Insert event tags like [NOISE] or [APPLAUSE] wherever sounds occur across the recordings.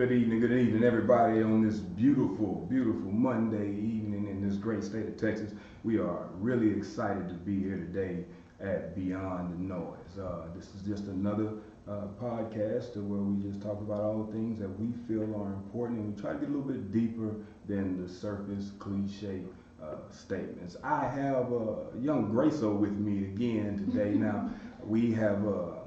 Good evening, good evening, everybody, on this beautiful, beautiful Monday evening in this great state of Texas. We are really excited to be here today at Beyond the Noise. Uh, this is just another uh, podcast where we just talk about all the things that we feel are important and we try to get a little bit deeper than the surface cliche uh, statements. I have uh, young Graco with me again today. [LAUGHS] now, we have uh,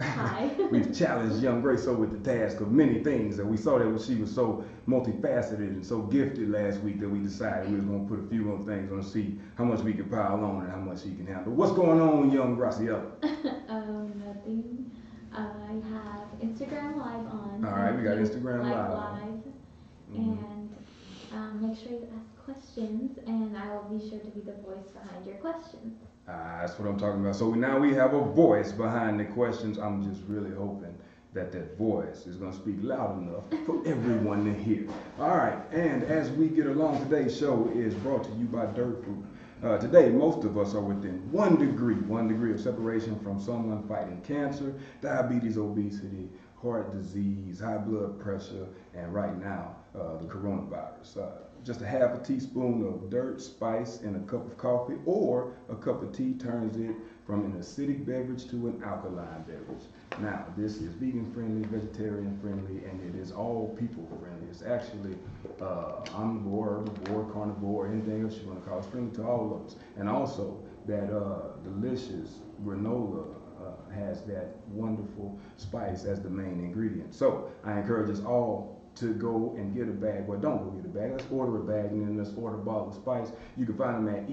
Hi. [LAUGHS] We've challenged young Graco with the task of many things, and we saw that she was so multifaceted and so gifted last week that we decided we were going to put a few more things on to see how much we could pile on and how much she can handle. What's going on, young Graciela? [LAUGHS] um, nothing. I have Instagram Live on. All right, we got Instagram Live. Live. Live. Mhm. And um, make sure you ask questions, and I will be sure to be the voice behind your questions. Ah, that's what I'm talking about. So now we have a voice behind the questions. I'm just really hoping that that voice is going to speak loud enough for everyone to hear. All right, and as we get along, today's show is brought to you by Dirt Food. Uh, today, most of us are within one degree, one degree of separation from someone fighting cancer, diabetes, obesity, heart disease, high blood pressure, and right now, uh, the coronavirus. Just a half a teaspoon of dirt, spice, in a cup of coffee, or a cup of tea turns it from an acidic beverage to an alkaline beverage. Now, this is vegan friendly, vegetarian friendly, and it is all people friendly. It's actually uh, omnivore, herbivore, carnivore, anything else you want to call it. Friendly to all of us. And also, that uh, delicious granola uh, has that wonderful spice as the main ingredient. So, I encourage us all to go and get a bag. Well, don't go get a bag. Let's order a bag and then let's order a bottle of spice. You can find them at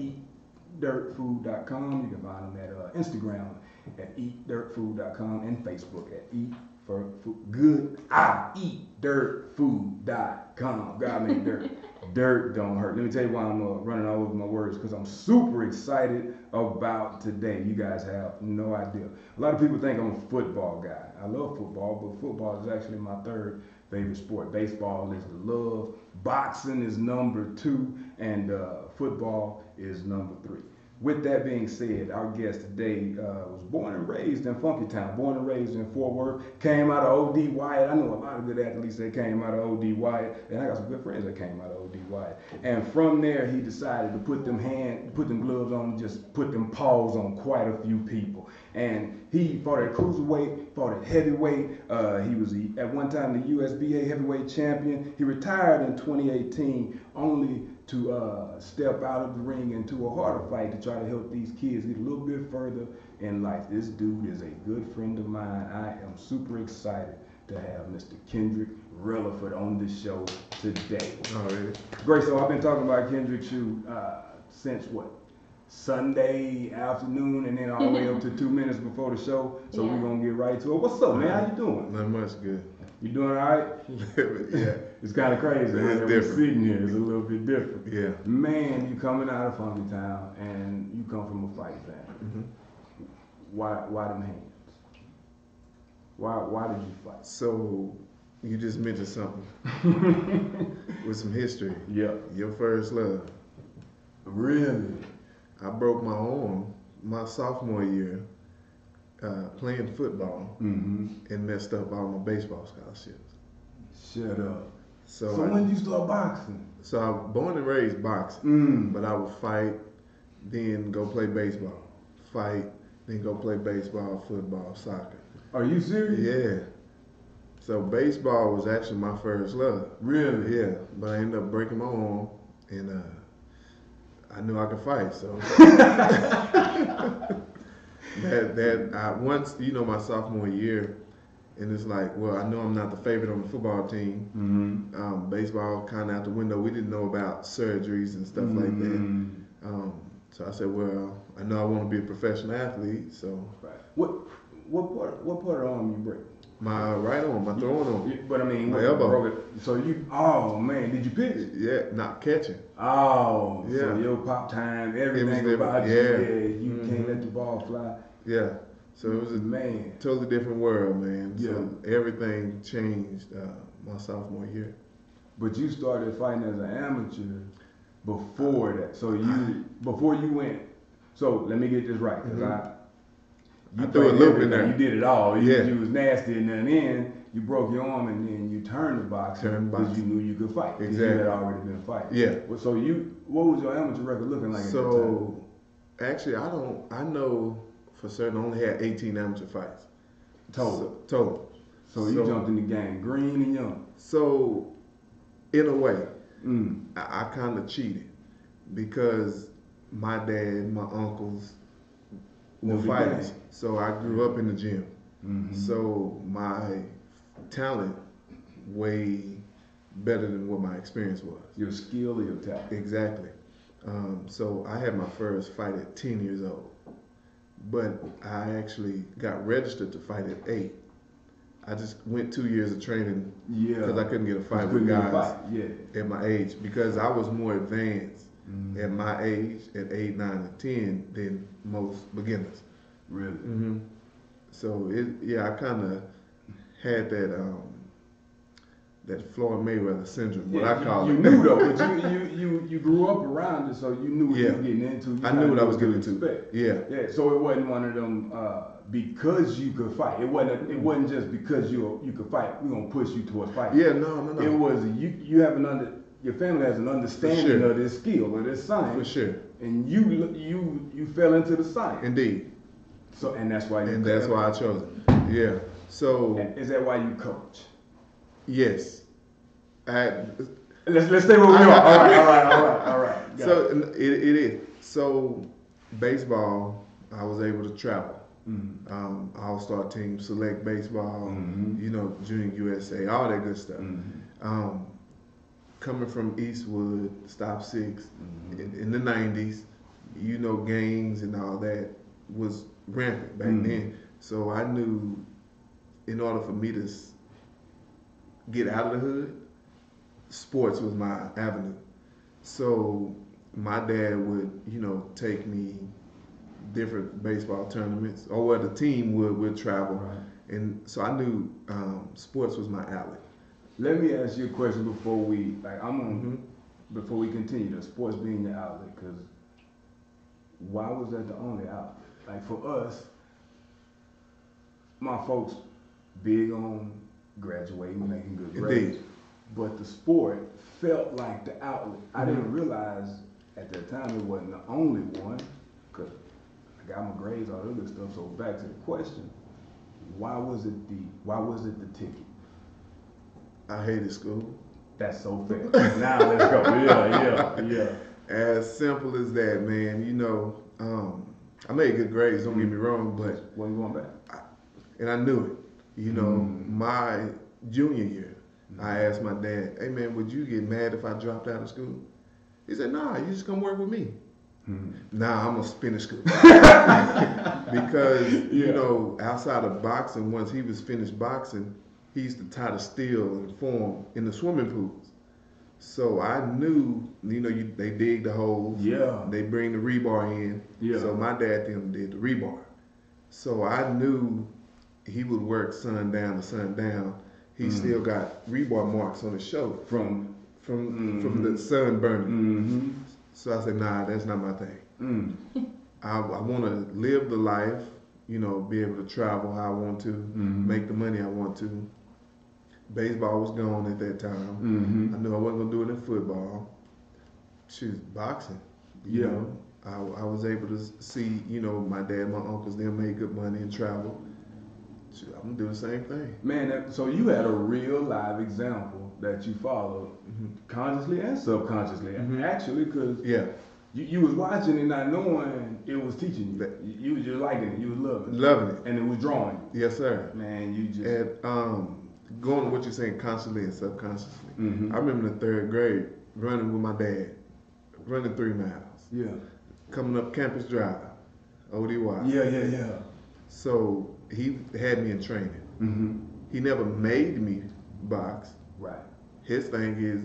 eatdirtfood.com. You can find them at uh, Instagram at eatdirtfood.com and Facebook at eat for food. Good. I eatdirtfood.com. God made dirt. [LAUGHS] dirt don't hurt. Let me tell you why I'm uh, running all over my words because I'm super excited about today. You guys have no idea. A lot of people think I'm a football guy. I love football, but football is actually my third favorite sport. Baseball is the love. Boxing is number two, and uh, football is number three. With that being said, our guest today uh, was born and raised in Funky Town, born and raised in Fort Worth, came out of OD Wyatt. I know a lot of good athletes that came out of OD Wyatt, and I got some good friends that came out of OD Wyatt. And from there, he decided to put them hand, put them gloves on, just put them paws on quite a few people. And he fought at cruiserweight, fought at heavyweight. Uh, he was the, at one time the USBA heavyweight champion. He retired in 2018, only to uh, step out of the ring into a harder fight to try to help these kids get a little bit further in life. This dude is a good friend of mine. I am super excited to have Mr. Kendrick Releford on the show today. Already. Great. So I've been talking about Kendrick Shoe uh, since what? Sunday afternoon and then all the way up to [LAUGHS] two minutes before the show. So Yeah. we're gonna get right to it. What's up, man? How you doing? Not much good. You doing all right? [LAUGHS] yeah. It's kind of crazy. It's man, that we're different. sitting here. It's a little bit different. Yeah. Man, you coming out of Funky Town and you come from a fight family. hmm Why why them hands? Why why did you fight? So you just mentioned something [LAUGHS] with some history. Yeah. Your first love. Really? I broke my arm my sophomore year uh, playing football Mm-hmm. and messed up all my baseball scholarships. Shut up. So, So, I, when did you start boxing? so I was born and raised boxing, Mm. but I would fight, then go play baseball, fight, then go play baseball, football, soccer. Are you serious? Yeah. So baseball was actually my first love. Really? Yeah, but I ended up breaking my arm, and uh, I knew I could fight. So [LAUGHS] that that I once you know my sophomore year, and it's like, well, I know I'm not the favorite on the football team. Mm-hmm. Um, baseball kind of out the window. We didn't know about surgeries and stuff like that. Mm-hmm. Um, so I said, well, I know I want to be a professional athlete. So Right. What what part what part of arm you break? My right arm, my throwing arm, You- But I mean, My elbow. broke it. So you, oh man, did you pitch? yeah, not catching. Oh, so Yeah. your pop time, everything about you, Yeah. you can't Mhm. let the ball fly. Yeah. So it was a Man, totally different world, man. Yeah. So everything changed uh, my sophomore year. but you started fighting as an amateur before that. So you before you went. So let me get this right, because Mhm. I. You I threw a loop in there. You did it all. You, Yeah. you was nasty and then you broke your arm and then you turned the box because you knew you could fight. 'cause You had already been fighting. Yeah. Well, So you, what was your amateur record looking like? So, actually, I don't. I know for certain I only had 18 amateur fights. Total. So, total. So you jumped in the game, green and young. So, in a way, Mm. I, I kind of cheated because my dad, my uncles were fighters. So I grew up in the gym. Mhm. So my talent way better than what my experience was. Your skill or your talent. Exactly. Um, so I had my first fight at 10 years old, but I actually got registered to fight at eight. I just went two years of training Yeah. because I couldn't get a fight with guys fight, Yeah. at my age because I was more advanced Mhm. at my age at eight, nine, and ten than most beginners. Really. hmm So it, yeah, I kind of had that um, that Floyd Mayweather syndrome, what Yeah, I call you, it. You knew though, but you, [LAUGHS] you, you, you grew up around it, so you knew what you were getting into. You I knew what I was getting into. Yeah, Yeah, so it wasn't one of them uh, because you could fight. It wasn't. It wasn't just because you you could fight. We're gonna push you towards fighting. yeah, no, no, no, It was you. You have an under. Your family has an understanding sure. of this skill or this science. for sure, and you you you fell into the science. indeed, So and that's why you. and that's why I chose it. Yeah, so Is that why you coach? yes, I, Let's let's stay where we are. All right, all right, all right, all right. Got so it, it is. So baseball, I was able to travel. it. Mhm. Um, All-star team, select baseball, Mhm. you know, Junior USA, all that good stuff. Mhm. Um, coming from Eastwood, Stop 6 Mhm. in, in the '90s, you know, gangs and all that was rampant back Mhm. then. So I knew, in order for me to get out of the hood, sports was my avenue. So my dad would, you know, take me different baseball tournaments, or where the team would would travel, Right. and so I knew um, sports was my alley. Let me ask you a question before we like. I'm gonna Mhm. before we continue. The sports being your outlet, because why was that the only outlet? Like for us, my folks big on graduating, making good grades, but the sport felt like the outlet. I didn't Mhm. realize at that time it wasn't the only one, because I got my grades, all that good stuff. So back to the question, why was it the why was it the ticket? I hated school. That's so [LAUGHS] fair. now let's go. Yeah, yeah, yeah. As simple as that, man. You know, um, I made good grades. Don't get mm-hmm. me wrong, but When you going back? and I knew it. You know, Mm. my junior year, mm-hmm. I asked my dad, "Hey, man, would you get mad if I dropped out of school?" He said, "Nah, you just come work with me." Nah, I'm gonna finish school [LAUGHS] because Yeah. you know, outside of boxing, once he was finished boxing, he used to tie the steel and form in the swimming pools. So I knew, you know, you, they dig the holes. Yeah. They bring the rebar in. Yeah. So my dad them did the rebar. So I knew he would work sun down to sun down. He Mm. still got rebar marks on his shoulder From. from from Mhm. the sun burning. Mm-hmm. So I said, nah, that's not my thing. Mm. [LAUGHS] I, I want to live the life, you know, be able to travel how I want to, Mhm. make the money I want to. Baseball was gone at that time. Mm-hmm. I knew I wasn't gonna do it in football. Shoot, boxing. You Yeah. know, I, I was able to see, you know, my dad, my uncles, them made good money and travel. Shoot, I'm gonna do the same thing. Man, that, so you had a real live example that you followed consciously and subconsciously, Mhm. actually, because Yeah, you, you was watching and not knowing it was teaching you. That- You, you was just liking it, you was loving it, loving it. and it was drawing you. Yes, sir. Man, you just. And um, going to what you're saying consciously and subconsciously. Mhm. I remember in the third grade running with my dad, running three miles, Yeah. coming up Campus Drive, ODY. Yeah, yeah, yeah. So he had me in training. Mm-hmm. He never made me box. Right. His thing is,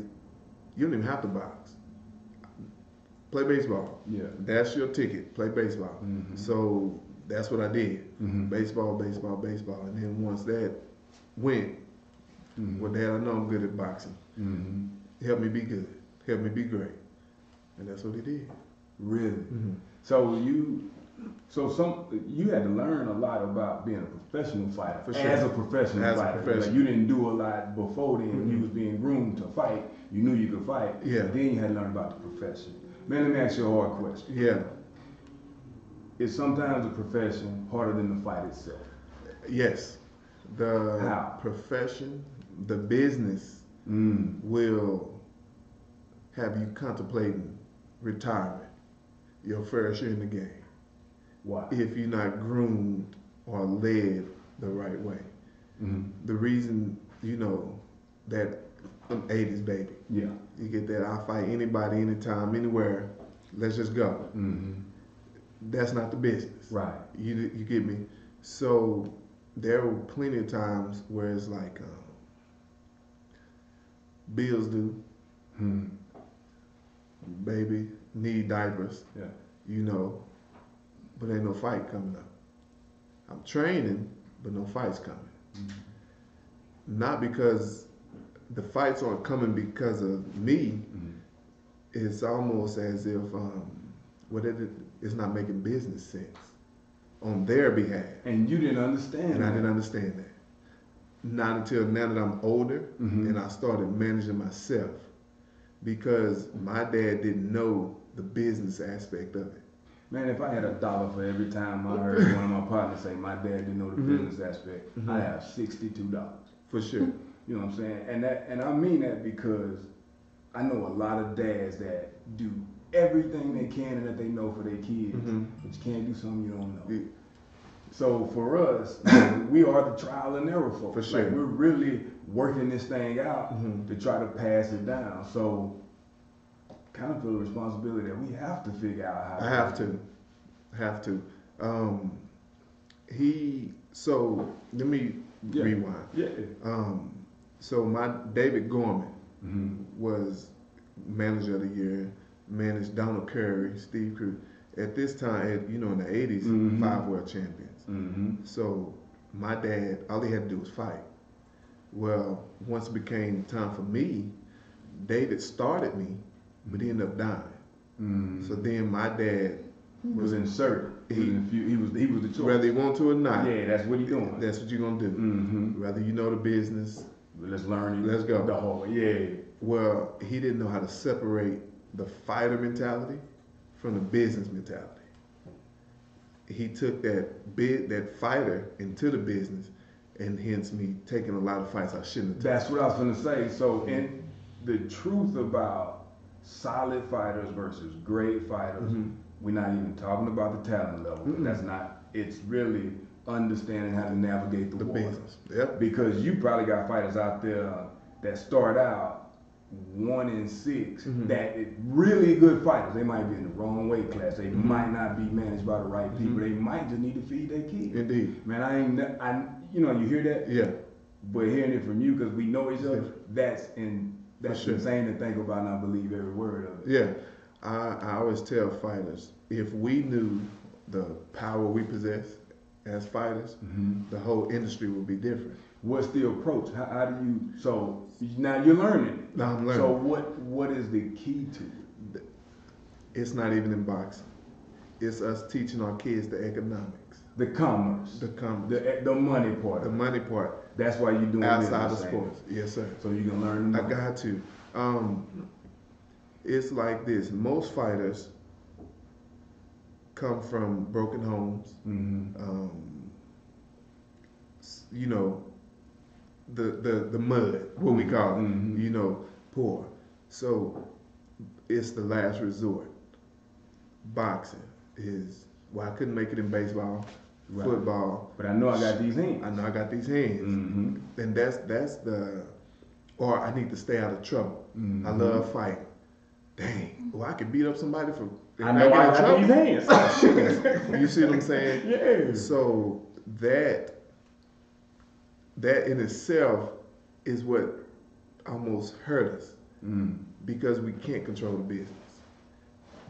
you don't even have to box. Play baseball. Yeah. That's your ticket. Play baseball. Mhm. So that's what I did. Mhm. Baseball, baseball, baseball. And then once that went, Mhm. well, Dad, I know I'm good at boxing. Mhm. Help me be good. Help me be great. And that's what he did. Really. Mm-hmm. So you So some you had to learn a lot about being a professional fighter For sure. as a professional As a fighter. professional. Like, you didn't do a lot before then. You was being groomed to fight. You knew you could fight. Yeah. But then you had to learn about the profession. Man, let me ask you a hard question. Yeah. Is sometimes the profession harder than the fight itself? Yes. The How? profession, the business Mm. will have you contemplating retirement your first year in the game Why? if you're not groomed or led the right way. Mm. The reason, you know, that I'm 80s baby. Yeah. You get that I'll fight anybody, anytime, anywhere. Let's just go. hmm That's not the business. Right. You you get me? So there were plenty of times where it's like um, bills due, Mm. baby need diapers, Yeah. you know, but ain't no fight coming up. I'm training, but no fights coming. Not because the fights aren't coming because of me. Mhm. It's almost as if um, what it is not making business sense on their behalf. And you didn't understand. And I didn't understand that. Not until now that I'm older Mhm. and I started managing myself because my dad didn't know the business aspect of it. Man, if I had a dollar for every time I heard [LAUGHS] one of my partners say my dad didn't know the Mhm. business aspect, Mhm. I have sixty-two dollars. For sure. You know what I'm saying? And that, and I mean that because I know a lot of dads that do everything they can and that they know for their kids, Mhm. but you can't do something you don't know. Yeah. So for us, you know, [LAUGHS] we are the trial and error folks. For sure. Like we're really working this thing out Mhm. to try to pass it down. So kind of feel the responsibility that we have to figure out how I have to. I have to. Um, he, so let me Yeah. rewind. Yeah. Um, so my David Gorman hmm was manager of the year, managed Donald Curry, Steve Cruz. At this time, at, you know, in the 80s, Mhm. five world champions. Hmm So my dad, all he had to do was fight. Well, once it became time for me, David started me, but he ended up dying. hmm So then my dad, was inserted. He, was, He- infu- he was he was the choice. whether he want to or not, yeah, that's what he doing. that's what you're gonna do. hmm Whether you know the business, Let's learn. it Let's go. The whole. Yeah. well, he didn't know how to separate the fighter mentality from the business mentality. He took that bid, that fighter into the business, and hence me taking a lot of fights I shouldn't have. taken. That's what I was gonna say. So, in the truth about solid fighters versus great fighters, Mhm. we're not even talking about the talent level. Mm-mm. That's not. It's really understanding how to navigate the, the business. Yep. Because you probably got fighters out there that start out one in 6 Mhm. that really good fighters. They might be in the wrong weight class. They Mhm. might not be managed by the right people. Mhm. They might just need to feed their kids. Indeed. Man, I ain't. I you know you hear that, Yeah. but hearing it from you because we know each other. That's in that's sure. insane to think about. and I believe every word of it. Yeah. I, I always tell fighters if we knew the power we possess as fighters, Mhm. the whole industry would be different. What's the approach? How, how do you? So now you're learning. Now I'm learning. So what what is the key to it? It's not even in boxing. It's us teaching our kids the economics, The commerce, the com- the the money part. the money part That's why you're doing outside of business, sports. Yes, sir. So you can learn. I got to. Um, it's like this. Most fighters come from broken homes. Mhm. Um, you know, the the the mud, what we call it. Mhm. You know, poor. So it's the last resort. Boxing is. Well, I couldn't make it in baseball, Right. football. But I know I got these hands. I know I got these hands, Mhm. and that's that's the. Or I need to stay out of trouble. I Mhm. love fighting. Dang. Well, I could beat up somebody for. I know I got these hands. [LAUGHS] You see what I'm saying? [LAUGHS] yeah. So that that in itself is what almost hurt us Mm. because we can't control the business.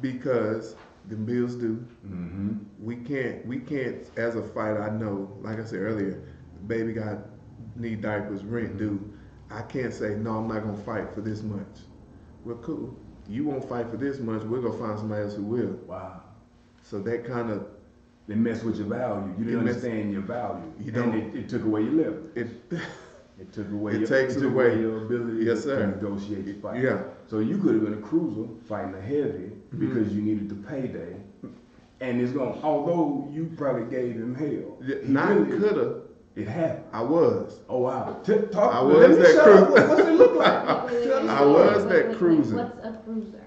Because the bills do. Mhm. We can't we can't as a fighter, I know, like I said earlier, baby got need diapers, rent due. I can't say, no, I'm not gonna fight for this much. Well cool. You won't fight for this much, we're gonna find somebody else who will. Wow. So that kind of it messed with your value. You didn't It mess- understand your value. You and don't- it, it took away your living. It, [LAUGHS] It took away It your, takes it it took away. your ability Yes, to, sir. to negotiate your fight. yeah, So you could have been a cruiser fighting a heavy Mhm. because you needed the payday. And it's going although you probably gave him hell. he not really- coulda. It happened. I was. Oh wow. T- talk, I was that shut cruiser. What, what's it look like? [LAUGHS] Wait, wait, wait, I was that wait, wait, cruiser. What's a cruiser?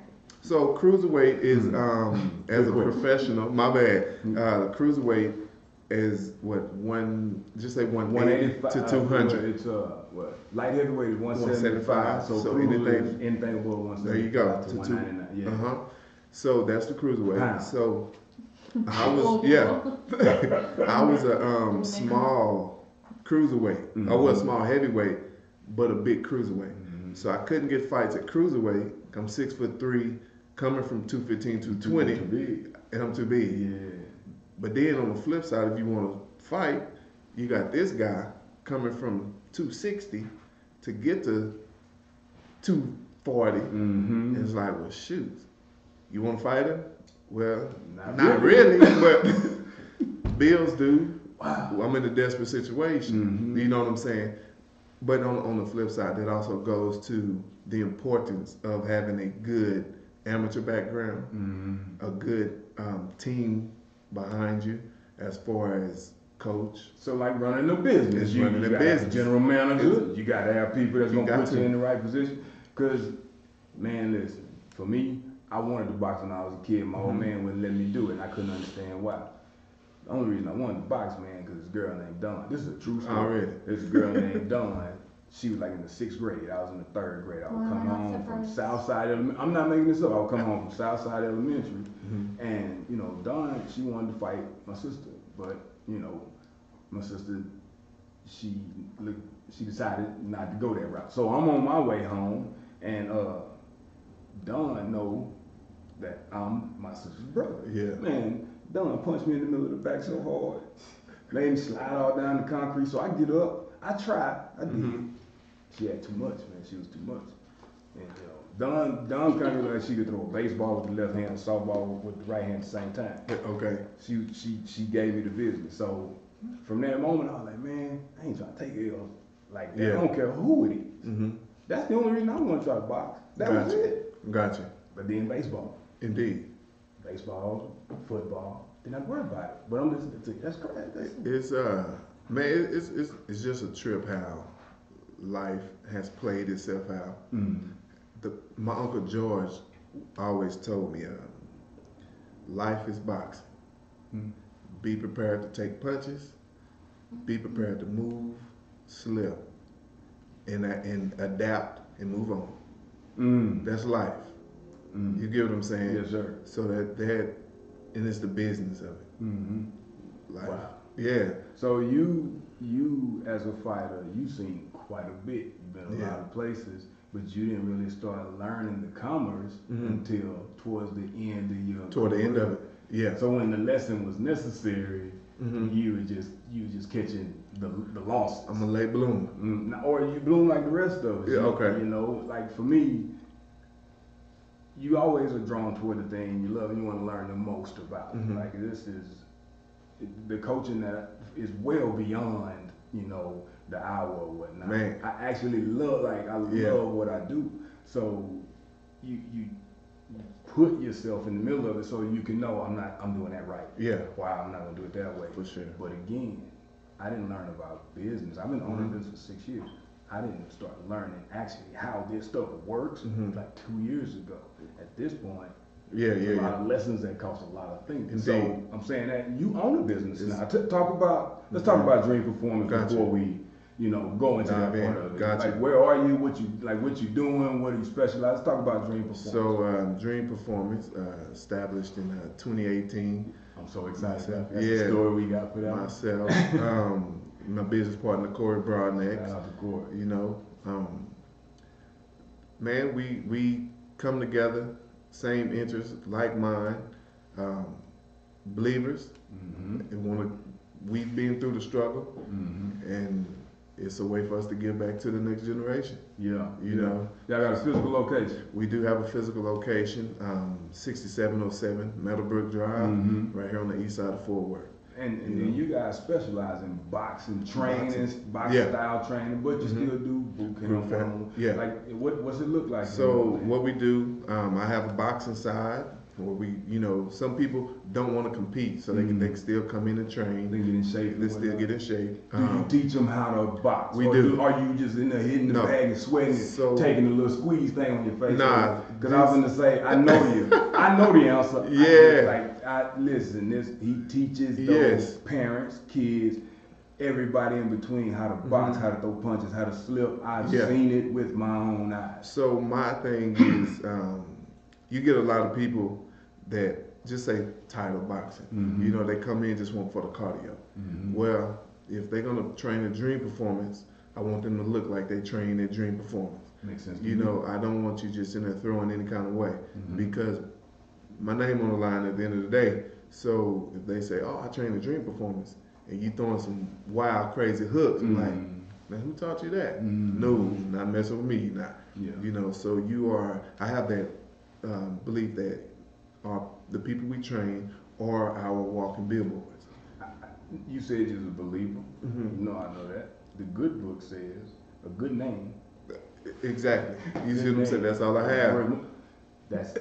So cruiserweight is Mhm. um as a professional. My bad. Mhm. Uh, cruiserweight is what one just say one One eighty eighty five to two hundred. It's uh what light heavyweight is 175. So, so cruiser anything- is anything above one There you go, to to two- one ninety nine. Yeah. Uh huh. So that's the cruiserweight. Pound. So I [LAUGHS] was yeah. [LAUGHS] I was a [LAUGHS] um, small cruiserweight. I was a small heavyweight, but a big cruiserweight. Mhm. So I couldn't get fights at cruiserweight. I'm six foot three, coming from 215, Too 220, big. and I'm too big. Yeah. But then on the flip side, if you want to fight, you got this guy coming from 260 to get to 240. Mm-hmm. It's like, well, shoot, you want to fight him? Well, Not not really. really, [LAUGHS] but [LAUGHS] bills do. Wow. I'm in a desperate situation. Mm-hmm. You know what I'm saying? But on, on the flip side, that also goes to the importance of having a good amateur background, Mm-hmm. a good um, team behind you, as far as coach. So like running a business, you, running you have business. general manager. You got to have people that's You gonna put to. you in the right position. Cause man, listen, for me, I wanted to box when I was a kid. My old Mhm. man wouldn't let me do it, and I couldn't understand why. The only reason I wanted to box, man, cause this girl named Dawn. This is a true story. Already. A girl named Dawn. She was like in the sixth grade. I was in the third grade. I would Wow, come that's home from surprising. Southside Elementary. I'm not making this up. I would come [LAUGHS] home from Southside Elementary, Mm-hmm. and you know, Dawn, she wanted to fight my sister, but you know, my sister, she look- she decided not to go that route. So I'm on my way home, and uh, Dawn know that I'm my sister's brother. Yeah. Man, Dawn punched me in the middle of the back so hard, made me slide all down the concrete. So I get up, I tried, I did. Mhm. She had too much, man. She was too much. And you know, Dawn, Dawn kind of like she could throw a baseball with the left hand, and softball with the right hand at the same time. Okay. She she she gave me the business. So from that moment, I was like, man, I ain't trying to take L like that. Yeah. I don't care who it is. Mm-hmm. That's the only reason I want to try to box. That was Gotcha. it. Gotcha. But then baseball, Indeed. baseball, football, then I worry about it. But I'm listening to you. that's correct. That's, It's uh man, it's it's it's just a trip how life has played itself out. mm, The, my uncle George always told me, uh, life is boxing. mm, Be prepared to take punches. Be prepared to move, slip, and and adapt and move on. mm, That's life. mm. You get what I'm saying? Yes, sir. So that that and it's the business of it. hmm Life. Wow. Yeah. So you you as a fighter, you seen quite a bit. You've been a Yeah. lot of places, but you didn't really start learning the commerce Mhm. until towards the end of your Toward the end of it. Yeah. So when the lesson was necessary, Mhm. you were just you were just catching the the losses. I'm a late bloomer. Mm, or you bloom like the rest of us. Yeah, You- okay. You know, like for me, you always are drawn toward the thing you love and you want to learn the most about. Mhm. Like this is the coaching that is well beyond, you know, the hour or whatnot. Man. I actually love like I Yeah. love what I do. So you you put yourself in the middle of it so you can know I'm not I'm doing that right. Yeah. Why I'm not gonna do it that way. For sure. But again, I didn't learn about business. I've been owning Mhm. this for six years. I didn't start learning actually how this stuff works Mhm. like two years ago. At this point, Yeah, yeah, a lot yeah. of lessons that cost a lot of things. Indeed. So I'm saying that you own a business It's- now. T- talk about let's talk Mhm. about dream performance Gotcha. before we, you know, go into Dive that in. part of it. Gotcha. Like where are you? What you like? What you doing? What are you specialized? Let's talk about dream performance. So, uh, Dream Performance, uh, established in uh, 2018. I'm so excited. Myself. That's Yeah. the story we got for that. Myself, um, my business partner Corey Broadneck. Shout Corey. You know, um, man, we we come together, same interests, like mine, um, believers, Mm-hmm. and want to. We've been through the struggle, Mm-hmm. and it's a way for us to give back to the next generation. Yeah, You yeah. know, Y'all got a physical location. we do have a physical location, um, 6707 Meadowbrook Drive, Mhm. right here on the east side of Fort Worth. And, and You know. you guys specialize in boxing training, Boxing. boxing Yeah. style training, but you Mhm. still do boot camp. yeah. Like, what what's it look like? So what we do, um, I have a boxing side where we, you know, some people don't want to compete, so they can Mhm. they can still come in and train. they get in shape. They still get in shape. Do you Um, teach them how to box? we or do. Are you just in there hitting the No. bag and sweating, So- taking a little squeeze thing on your face? Nah, Because I was gonna say, I [LAUGHS] know you. I know the answer. I- Yeah. like, I listen. This he teaches those Yes. parents, kids, everybody in between how to box, Mhm. how to throw punches, how to slip. I've Yeah. seen it with my own eyes. So my thing is, um, you get a lot of people that just say title boxing. Mhm. You know, they come in just want for the cardio. Mhm. Well, if they're gonna train a dream performance, I want them to look like they train their dream performance. Makes sense. You know, I don't want you just in there throwing any kind of way Mhm. because my name on the line at the end of the day. So if they say, "Oh, I train a dream performance," and you throwing some wild, crazy hooks, I'm like, Mhm. "Man, who taught you that?" Mhm. No, not messing with me. Now, Yeah. you know. So you are. I have that um, belief that our the people we train are our walking billboards. You said you're a believer. Mhm. You know I know that. The good book says a good name. Exactly. You see what I'm saying? That's all I have. That's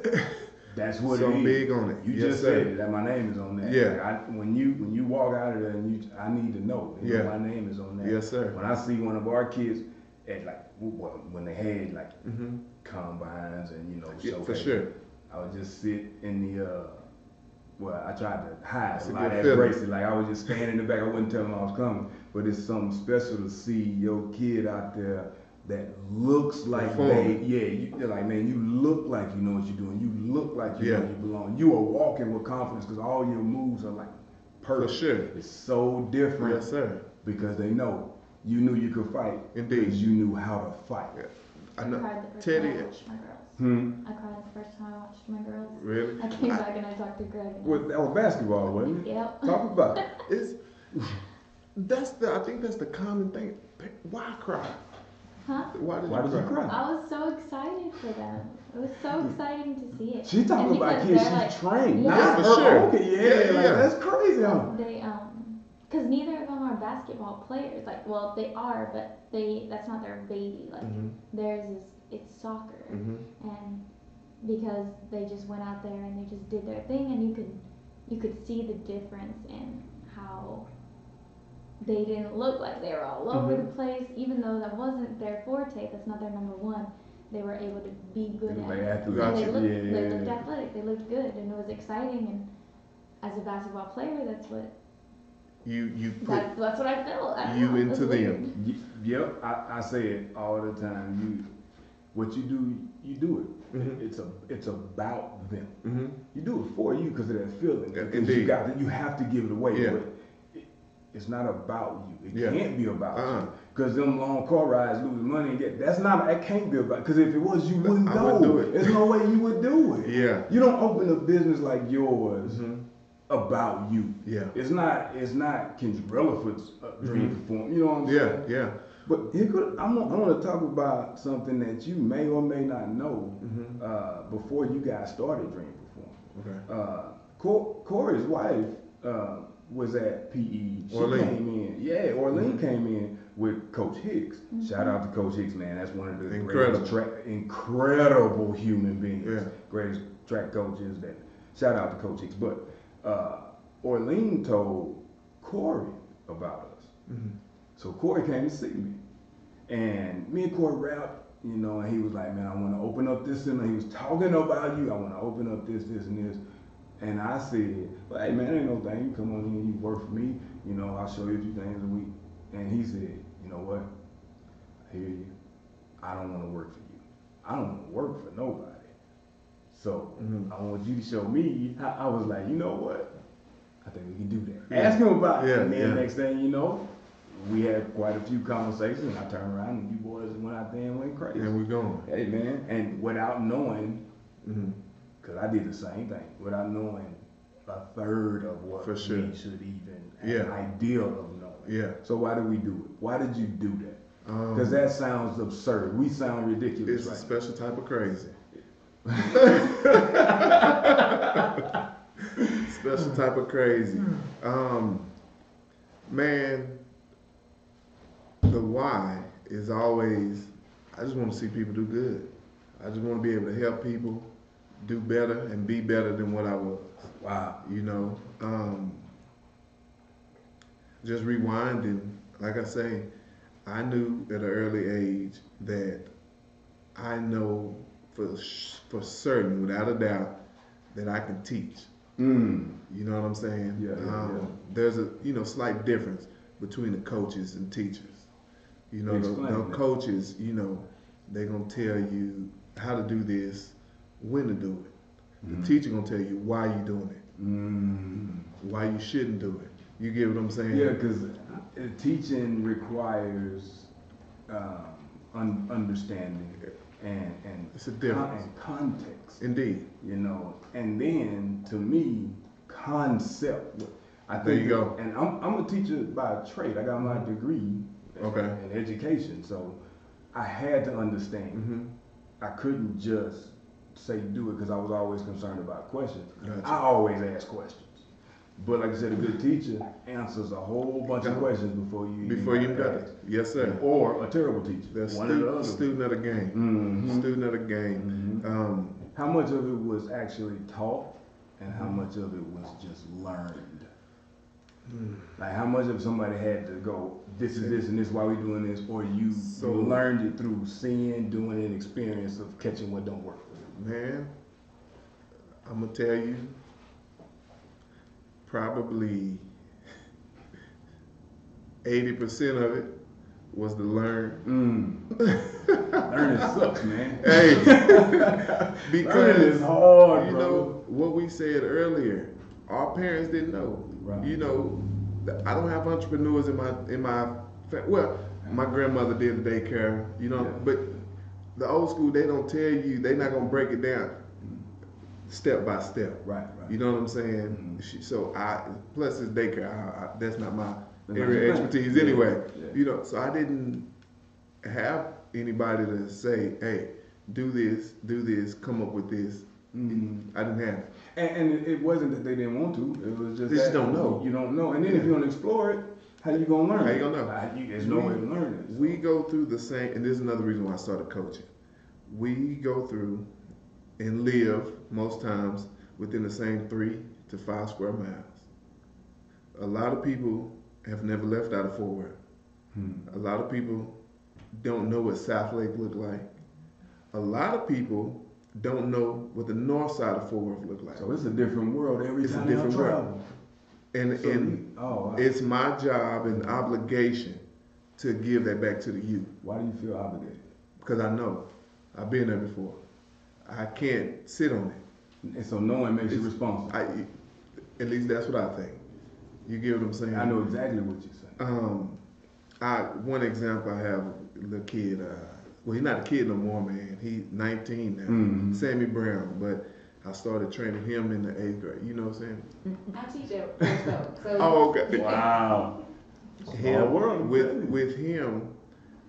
that's what [LAUGHS] so it is. big on it. You yes, just sir. said it, that my name is on that. Yeah. Like, I, when you when you walk out of there and you, I need to know. Yeah. my name is on that. Yes, sir. When I see one of our kids at like when they had like hmm combines and you know Yeah, for sure. I would just sit in the uh well, I tried to hide It's a a lot of feeling. bracelet. Like I was just standing in the back. I wouldn't tell them I was coming. But it's something special to see your kid out there that looks like they, yeah, you, they're like, man, you look like you know what you're doing. You look like you know Yeah. you belong. You are walking with confidence because all your moves are like For perfect. sure. It's so different Yes, sir. because they know you knew you could fight. Indeed. Because you knew how to fight. Yeah. I, I know. cried the Teddy- time I watched my girls. Hmm. I cried the first time I watched my girls. Really? I came back and I talked to Greg. With, I- Well, that was basketball, wasn't it? Yep. Talk about it. [LAUGHS] It's that's the. I think that's the common thing. Why cry? Huh? Why did Why you did you cry? cry? I was so excited for them. It was so exciting to see it. She talking And about kids they're, she's like, trained. Yeah. not for her sure. own kid. Yeah, Yeah, like yeah. that's crazy. Huh? They um, because neither of them are basketball players. Like, well, they are, but they that's not their baby. Like Mhm. theirs is it's soccer, Mhm. and because they just went out there and they just did their thing, and you could you could see the difference in how they didn't look like they were all over Mhm. the place, even though that wasn't their forte. That's not their number one. They were able to be good at it. They looked, Yeah. they looked athletic. They looked good, and it was exciting. And as a basketball player, that's what You you put that, that's what I felt. I you know, into them. Yep, I, I say it all the time. You, what you do, you do it. Mhm. It's a, it's about them. Mhm. You do it for you because of that feeling. Because you got to, you have to give it away. Yeah. But it, it's not about you. It Yeah. can't be about Uh-uh. you. Because them long car rides, losing money, and get that's not. That can't be about. Because if it was, you wouldn't I go. wouldn't do it. There's no way you would do it. Yeah. You don't open a business like yours Mhm. about you. Yeah. It's not. It's not Kendra Rutherford's uh, dream Mhm. perform. You know what I'm Yeah. saying? Yeah, yeah. But here could, I want, I want to talk about something that you may or may not know Mhm. uh, before you guys started Dream Perform. Okay. Uh, Cor- Corey's wife uh, was at PE. She Orlean. came in. Yeah, Orlean came in with Coach Hicks. Mhm. Shout out to Coach Hicks, man. That's one of the Incredible. greatest track, incredible human beings. Yeah. Greatest track coaches. That shout out to Coach Hicks. But uh, Orlean told Corey about us. So Corey came to see me. And me and Corey rapped, you know, and he was like, man, I want to open up this and He was talking about you. I want to open up this, this, and this. And I said, well, hey, man, ain't no thing. You come on in, you work for me. You know, I'll show you a few things a week. And he said, you know what? I hear you. I don't want to work for you. I don't want to work for nobody. So Mhm. I want you to show me. I, I was like, you know what? I think we can do that. Yeah. Ask him about it. And then yeah. next thing you know, we had quite a few conversations. and I turned around and you boys went out there and went crazy. And we're going. Hey man, and without knowing, because I did the same thing, without knowing a third of what For sure. we should even have Yeah. an idea of knowing. Yeah. So why did we do it? Why did you do that? Um, Because that sounds absurd. We sound ridiculous it's a right special type of crazy. [LAUGHS] special type of crazy. Um, man, the why is always. I just want to see people do good. I just want to be able to help people do better and be better than what I was. Wow. You know, um, just rewinding. Like I say, I knew at an early age that I know for for certain, without a doubt, that I can teach. Mm. You know what I'm saying? Yeah, um, yeah. There's a you know slight difference between the coaches and teachers. You know, the, the coaches, you know, they're gonna tell you how to do this, when to do it. The teacher gonna tell you why you doing it, Mm. why you shouldn't do it. You get what I'm saying? Yeah, because teaching requires um, un- understanding and and, It's a difference. and context. Indeed. you know. And then to me, concept. I There think you go. And I'm I'm a teacher by trade. I got my degree Okay. and education, so I had to understand. hmm I couldn't just say do it because I was always concerned about questions. Gotcha. I always ask questions. But like I said, a good teacher answers a whole bunch of questions before you Before you even got it. Yes, sir. Or a terrible teacher. That's One or the student of the game. Mhm. Student of the game. Mhm. Um, How much of it was actually taught, and how much of it was just learned? Hmm. Like how much of somebody had to go, this is this and this why we doing this, or you, So- you learned it through seeing, doing, an experience of catching what don't work for you. man, I'm gonna tell you, probably eighty percent of it was to learn. Mm. [LAUGHS] Learning sucks, man. Hey, [LAUGHS] Learning because is hard, you bro. know what we said earlier. Our parents didn't know. Right. You know, I don't have entrepreneurs in my in my well. My grandmother did the daycare, you know, Yeah. but the old school they don't tell you. They're not gonna break it down step by step. Right, right. You know what I'm saying? Mhm. So I plus it's daycare. I, I, that's not my That's area of expertise Yeah, anyway. yeah. You know, so I didn't have anybody to say, "Hey, do this, do this, come up with this." Mhm. I didn't have. it. And, and it wasn't that they didn't want to. It was just They just don't know. You don't know. And then if you don't explore it, how you gonna learn? How you gonna know? How you- there's no way to learn it. We go through the same, and this is another reason why I started coaching. We go through and live most times within the same three to five square miles. A lot of people have never left out of Fort Worth. Hmm. A lot of people don't know what Southlake look like. A lot of people don't know what the north side of Fort Worth look like. So it's a different world every It's a time different I world. And So and you- oh, I- it's my job and obligation to give that back to the youth why do you feel obligated? because I know I've been there before. I can't sit on it. And so knowing makes you It's- responsible. I, at least that's what I think. You get what I'm saying? I know exactly what you're saying. Um, I one example I have the kid. Uh, well, he's not a kid no more, man. He's 19 now. Mhm. Sammy Brown, but I started training him in the eighth grade. You know what I'm saying? I teach at Frisco, so. [LAUGHS] Oh, okay. Wow. Him, Small world, with telling with him,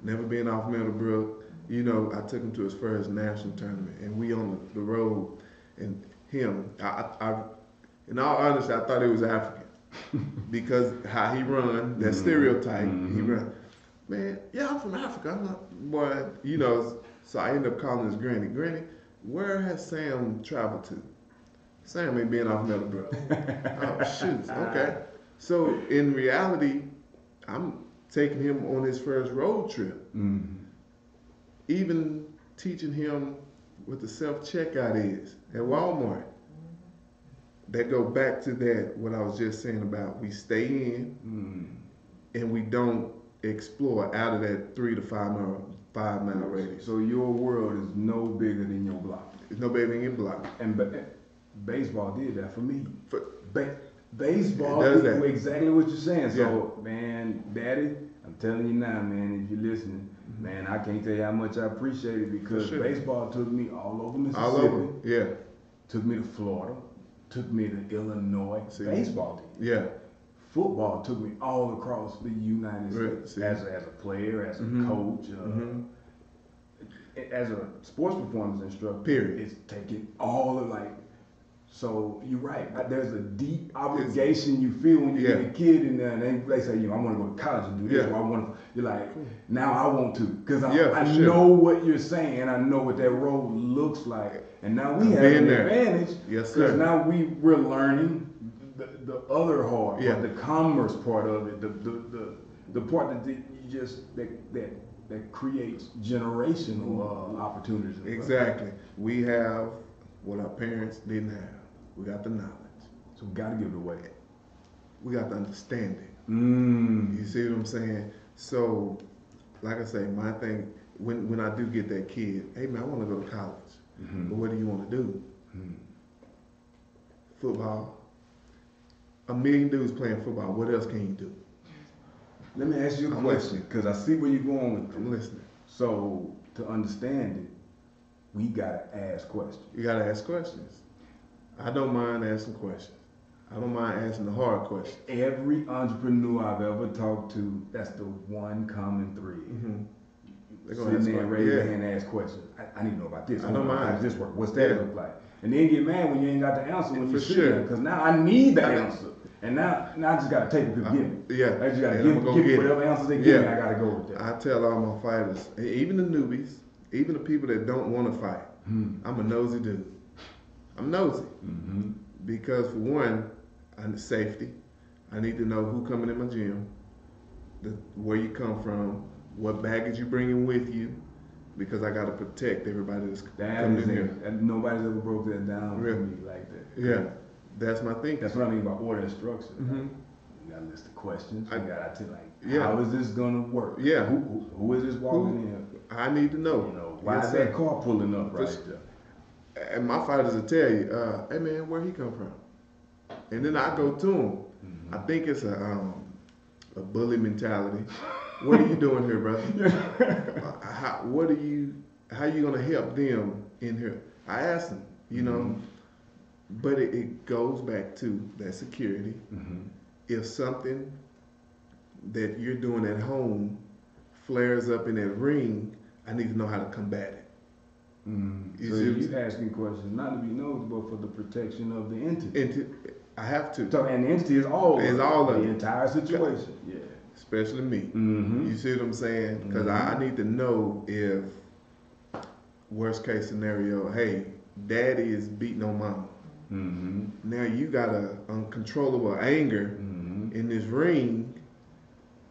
never being off Meadowbrook. You know, I took him to his first national tournament, and we on the, the road, and him. I, I, I, in all honesty, I thought he was African [LAUGHS] because how he run, that Mhm. stereotype, he Mhm. run. Man, yeah, I'm from Africa. I'm not, boy, you know. So I end up calling his granny. Granny, where has Sam traveled to? Sam ain't been off Meadowbrook. [LAUGHS] oh shoot, okay. So in reality, I'm taking him on his first road trip, Mhm. even teaching him what the self checkout is at Walmart. That go back to that what I was just saying about we stay in Mhm. and we don't explore out of that three to five mile five mile radius. So your world is no bigger than your block. It's no bigger than your block. And ba- baseball did that for me. For- Ba- baseball does that. exactly what you're saying. So, man, Daddy, I'm telling you now, man, if you're listening, man, I can't tell you how much I appreciate it because Mm-hmm. sure. baseball took me all over Mississippi, All over. Yeah. took me to Florida, took me to Illinois. See. Baseball did. Yeah. Football took me all across the United States as, as a player, as a Mhm. coach, uh, Mhm. as a sports performance instructor. Period. It's taking all of like. So you're right. There's a deep obligation you feel when you Yeah. get a kid in there, and they, they say, you know, I want to go to college and do this, Yeah. or I want to. You're like, now I want to, because I, Yeah, I sure. know what you're saying, and I know what that road looks like, and now we have an there. advantage Yes, sir. because now we we're learning other hard, Yeah. part, the commerce part of it, the the, the, the part that you just that that that creates generational uh, opportunities. Exactly. We have what our parents didn't have. We got the knowledge. So we got to give it away. We got the understanding. Mm. You see what I'm saying? So, like I say, my thing when when I do get that kid, hey man, I want to go to college. Mhm. But what do you want to do? Mhm. Football. A million dudes playing football. What else can you do? Let me ask you a I'm question because I see where you're going with I'm listening. So to understand it, we gotta ask questions. You gotta ask questions. I don't mind asking questions. I don't mind asking the hard questions. Every entrepreneur I've ever talked to, that's the one common thread. Mm-hmm. They're gonna ask there and raise their yeah. hand and ask questions. I, I need to know about this. I don't mind. How does this work? What's that Yeah. look like? And then get mad when you ain't got the answer when For you sit sure. Because now I need that I- answer. And now, now I just gotta take what people give me. Yeah. I just gotta give, give me whatever answers they give me. I gotta go with that. I tell all my fighters, even the newbies, even the people that don't want to fight, Hmm. I'm a nosy dude. I'm nosy Mm-hmm. because for one, I need safety. I need to know who coming in my gym, the, where you come from, what baggage you bringing with you, because I got to protect everybody that's That coming in here. And nobody's ever broke that down Really? for me like that. Yeah, that's my thing. That's what I mean by order and structure. Mhm. You got a list of questions. I- gotta like, Yeah. how is this gonna work? Yeah. Who, who, who is this walking in? I need to know. You know, why Yes, is that car pulling up right there? And my fighters will tell you, uh, hey man, where he come from? And then I go to him. Mm-hmm. I think it's a um, a bully mentality. What are you doing here, brother? [LAUGHS] Uh, how, what are you? How you gonna help them in here? I asked them, you know, Mhm. But it, it goes back to that security. Mhm. If something that you're doing at home flares up in that ring, I need to know how to combat it. Mm. You So see what asking questions not to be nosy, but for the protection of the entity. And I have to, So, and the entity is all Is of it, all of the it. entire situation. Yeah. especially me. Mm-hmm. You see what I'm saying? Because I, I need to know if worst case scenario, hey, daddy is beating on mama. Mm-hmm. Now you got a uncontrollable anger Mm-hmm. in this ring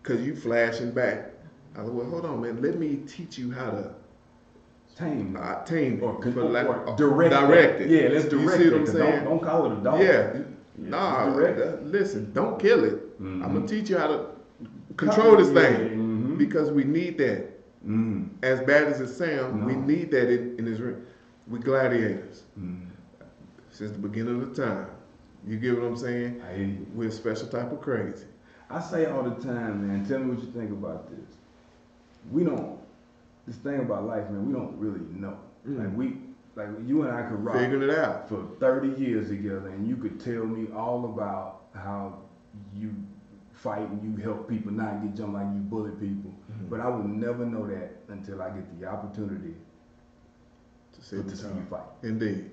because you flashing back. I said, well, hold on, man. Let me teach you how to Tame. uh, tame or, for lack- or direct, direct it. Yeah, let's You direct see it. what I'm saying? Don't, don't call it a dog. Yeah. Yeah, Nah, just direct it. uh, listen, don't kill it. Mhm. I'm gonna teach you how to control this Yeah, thing mhm. because we need that. Mm-hmm. As bad as it sounds, we need that in, in this ring. We gladiators Mm-hmm. Since the beginning of the time. You get what I'm saying? I hear you. We're a special type of crazy. I say all the time, man. Tell me what you think about this. We don't. This thing about life, man. We don't really know. Mm. Like we, like you and I could rock Figuring it out. for 30 years together, and you could tell me all about how you fight and you help people not get jumped like you bully people. Mhm. But I would never know that until I get the opportunity To see to see you fight. Indeed.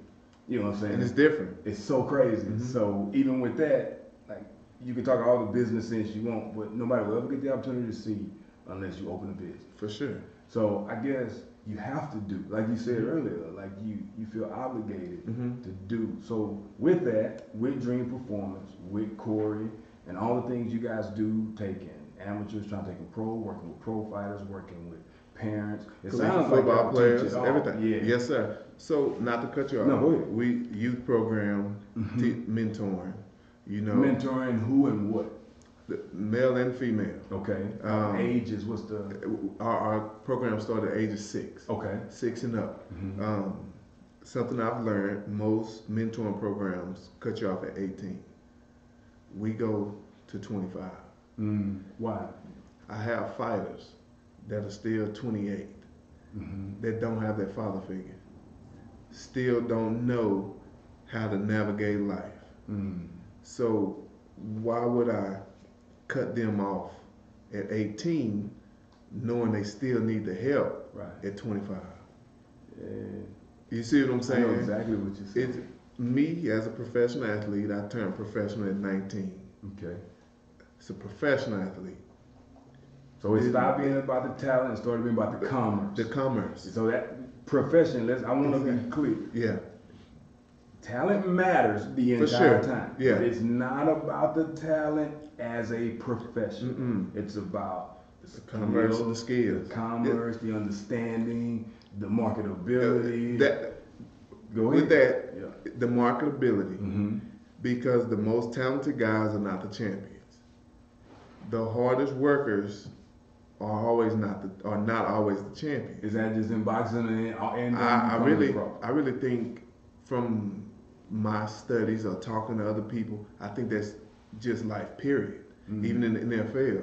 You know what I'm saying? And it's different. It's so crazy. Mhm. So even with that, like you can talk all the business sense you want, but nobody will ever get the opportunity to see unless you open a business. For sure. So I guess you have to do, like you said earlier, like you you feel obligated Mm-hmm. to do. So with that, with Dream Performance, with Corey, and all the things you guys do, taking amateurs, trying to take them pro, working with pro fighters, working with parents. It sounds like football teach players, everything. Yeah. Yes, sir. So, not to cut you off. No, go ahead. We youth program, Mhm. t- mentoring. You know, Mentoring who and what? the male and female. Okay. Um, Ages, what's the Our, our program started at age of six, Okay. six and up. Mhm. Um, something I've learned: most mentoring programs cut you off at 18. We go to 25. Mm. Why? I have fighters that are still 28 Mm-hmm. that don't have that father figure, still don't know how to navigate life. Mm. So why would I cut them off at 18, knowing they still need the help Right. at 25. Yeah. You see what I'm I know saying? exactly what you're saying. It's me as a professional athlete. I turned professional at 19. okay. It's a professional athlete. So it It- stopped being about the talent and started being about the commerce. The commerce. so that profession, let's I want to be clear. Yeah. Talent matters the entire sure. time. Yeah. But it's not about the talent as a profession. Mm-mm. It's about the, commerce and the skills, the commerce, the understanding, the marketability. That Go with that, Yeah. the marketability, Mm-hmm. because the most talented guys are not the champions. The hardest workers are always not the are not always the champion. Is that just in boxing and, and I, I really. I really think from my studies or talking to other people, I think that's just life. Period. Mhm. Even in the NFL,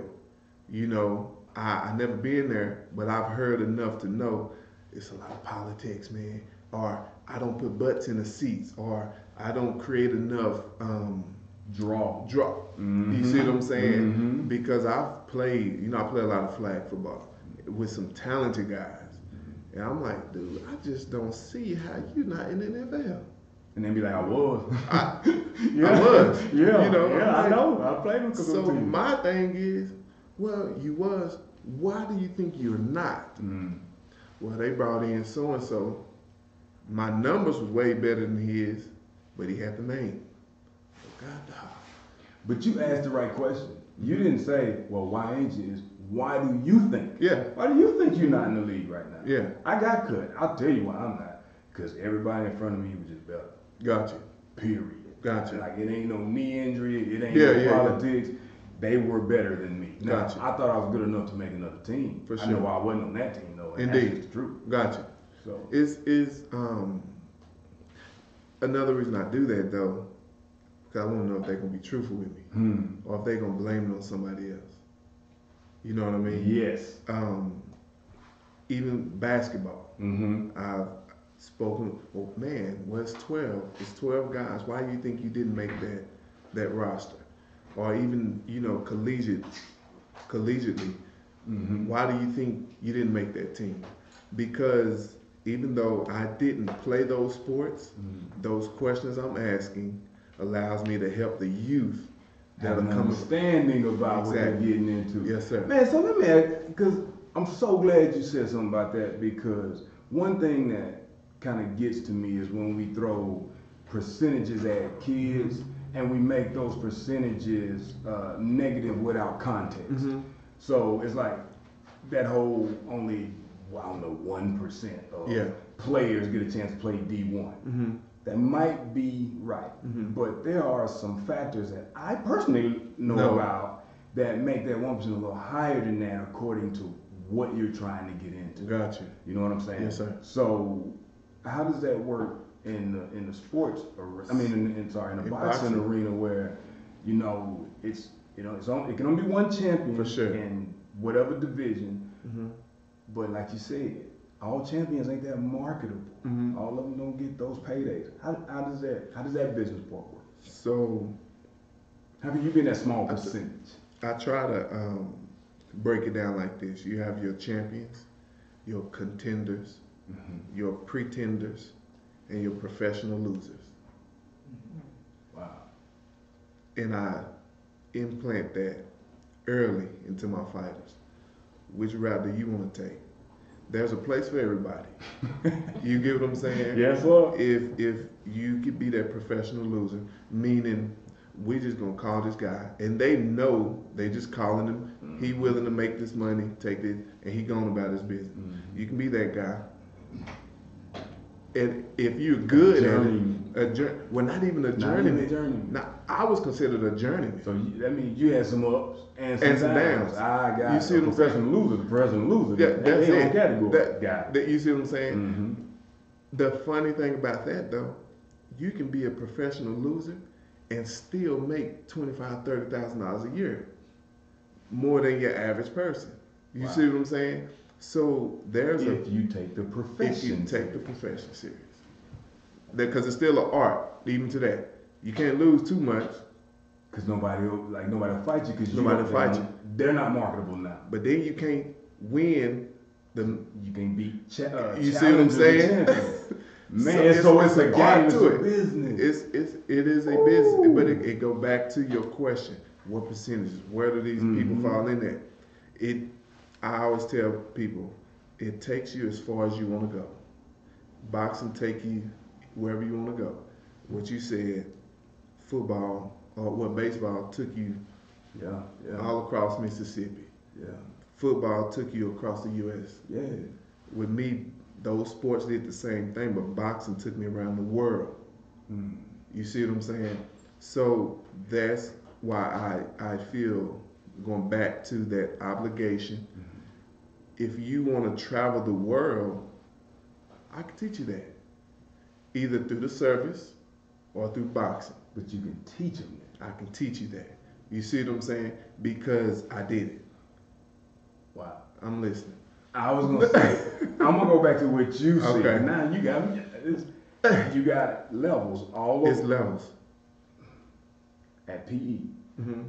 you know, I, I never been there, but I've heard enough to know it's a lot of politics, man. Or I don't put butts in the seats, or I don't create enough um, draw. draw. You see what I'm saying? Mhm. Because I've played, you know, I play a lot of flag football with some talented guys. And I'm like, dude, I just don't see how you're not in the NFL. And then be like, I was. I, [LAUGHS] yeah. I was. Yeah. You know, yeah, I know. I played with so my thing is, well, you was. Why do you think you're not? Mm. Well, they brought in so and so. My numbers was way better than his, but he had the name. But you asked the right question. You didn't say, well, why ain't you? It's why do you think? Yeah, Why do you think you're not in the league right now? yeah, I got cut. I'll tell you why I'm not. Because everybody in front of me was just better. Gotcha. Period. Gotcha. Like it ain't no knee injury. It ain't Yeah, no yeah, yeah. politics. They were better than me. Now, Gotcha. I thought I was good enough to make another team. For sure. I know I wasn't on that team though. Indeed. That's just the truth. Got you. So Is is um another reason I do that though, because I want to know if they're gonna be truthful with me hmm. or if they're gonna blame it on somebody else. You know what I mean? yes. Um, even basketball, Mm-hmm. I've spoken. Well, man, well, it's twelve. It's twelve guys. Why do you think you didn't make that that roster? Or even you know collegiate, collegiately, Mm-hmm. why do you think you didn't make that team? Because even though I didn't play those sports, Mm-hmm. those questions I'm asking allows me to help the youth that are coming. understanding about what they're getting into. Yes, sir. Man, so let me ask, because I'm so glad you said something about that because one thing that kind of gets to me is when we throw percentages at kids and we make those percentages uh, negative without context. Mhm. So it's like that whole only, well, I don't know, 1% of Yeah. players get a chance to play D1. Mhm. That might be right, Mhm. but there are some factors that I personally know No. about that make that one percent a little higher than that, according to what you're trying to get into. Gotcha. You know what I'm saying? Yes, sir. So, how does that work in the in the sports? ar- I mean, in, in sorry, in the In boxing, boxing. arena where you know it's you know it's on, it can only be one champion For sure. in whatever division. Mhm. But like you said, all champions ain't that marketable. Mhm. All of them don't get those paydays. How, how does that how does that business part work? So How can you been in that small I percentage? I try to um, break it down like this. You have your champions, your contenders, Mhm. your pretenders, and your professional losers. Wow. And I implant that early into my fighters. Which route do you want to take? There's a place for everybody. [LAUGHS] you get what I'm saying? Yes, sir. If if you could be that professional loser, meaning we just gonna call this guy, and they know they just calling him. He willing to make this money, take this, and he going about his business. Mhm. You can be that guy. And if you're good at it, a jour- well, not even a journeyman. Not even a journeyman. Now, I was considered a journeyman. So you, that means you had some ups and some, And some downs. downs. I got You see a what I'm professional loser, the professional loser. Yeah, that's it. category That- guy. That, you see what I'm saying? hmm The funny thing about that though, you can be a professional loser and still make twenty five, thirty thousand dollars a year, more than your average person. You Wow. see what I'm saying? So there's a If you take the profession, if you take the profession serious, because it's still an art, even to that. You can't lose too much, Cause nobody will, like nobody will fight you because Nobody fight they're- They're not marketable now. But then you can't win the. You can beat. Cha- uh, You see what I'm saying? [LAUGHS] Man, So it's, so it's it's, a game. To it. business. It's it's it is a business, but it, it go back to your question: what percentages? Where do these people Mhm. fall in there? It. I always tell people, it takes you as far as you want to go. Boxing take you wherever you want to go. What you said, football or what baseball took you yeah, yeah, all across Mississippi. yeah, Football took you across the U.S. yeah. With me, those sports did the same thing, but boxing took me around the world. Mm. You see what I'm saying? So that's why I, I feel going back to that obligation. If you want to travel the world, I can teach you that. Either through the service or through boxing. But you can teach them. I can teach you that. You see what I'm saying? Because I did it. Wow. I'm listening. I was gonna say, [LAUGHS] I'm gonna go back to what you said. Okay. Now you got you got levels all over. It's levels. at PE. hmm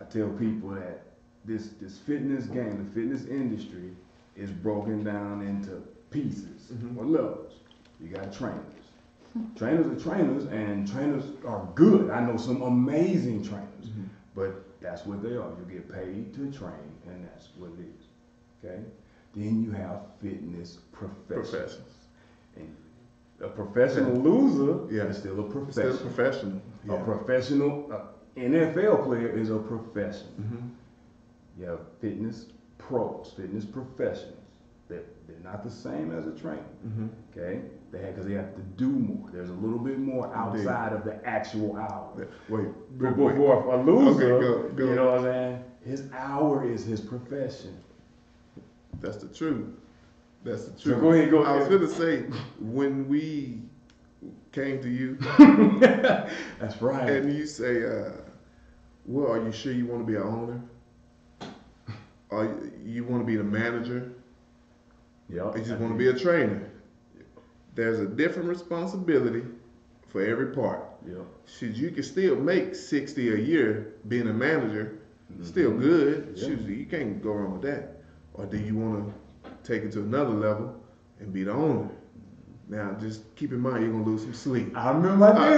I tell people that this this fitness game, the fitness industry, is broken down into pieces Mhm. or levels. You got trainers. Trainers are trainers, and trainers are good. I know some amazing trainers, Mhm. but that's what they are. You get paid to train, and that's what it is. Okay. Then you have fitness professionals. Professionals. And a professional loser Yeah. is still a Still professional. professional. A professional uh, NFL player is a professional. hmm You have fitness pros, fitness professionals. They're, they're not the same as a trainer, hmm okay? They because they have to do more. There's a little bit more Indeed. outside of the actual hour. Wait, But quick. before a loser, Okay, go- go. you know what I'm saying? His hour is his profession. That's the truth. That's the truth. So go ahead, go I was gonna say when we came to you [LAUGHS] That's right. and you say, uh, "Well, are you sure you want to be an owner? Are you- you want to be the manager? Or you just want to be a trainer?" There's a different responsibility for every part. Yep. Should you can still make sixty a year being a manager, still good. Yeah. Shoot, you can't go wrong with that. Or do you want to take it to another level and be the owner? Now, just keep in mind you're gonna lose some sleep. I remember I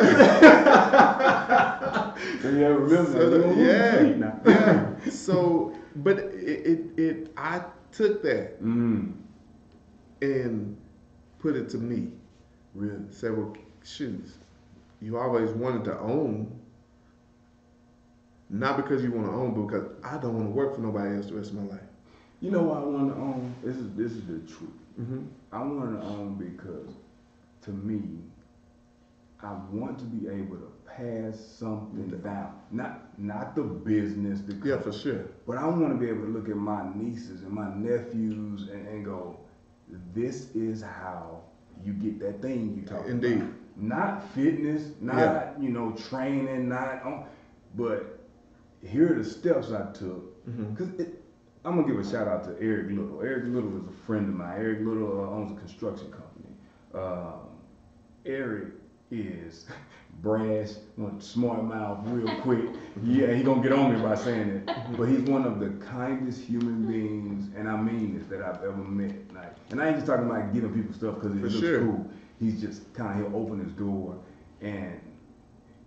did. yeah, remember So that. yeah, don't lose now. yeah. So, but it, it, it, I took that Mm, and put it to me. really. Said, well, shoes. You always wanted to own, not because you want to own, but because I don't want to work for nobody else the rest of my life. You know why I want to own? This is this is the truth. Mm-hmm. I want to own because, to me, I want to be able to pass something down. Not not the business, the Yeah, for sure. But I want to be able to look at my nieces and my nephews and, and go, this is how you get that thing you talk Indeed. about. Not fitness, not Yeah. you know training, not on, but here are the steps I took. Mhm. Cause it, I'm gonna give a shout out to Eric Little. Eric Little is a friend of mine. Eric Little uh, owns a construction company. Um, Eric is [LAUGHS] want smart mouth, real quick. Yeah, he gonna get on me by saying it. But he's one of the kindest human beings, and I mean this, that I've ever met. Like, and I ain't just talking about giving people stuff because it For looks sure. cool. He's just kind of he'll open his door, and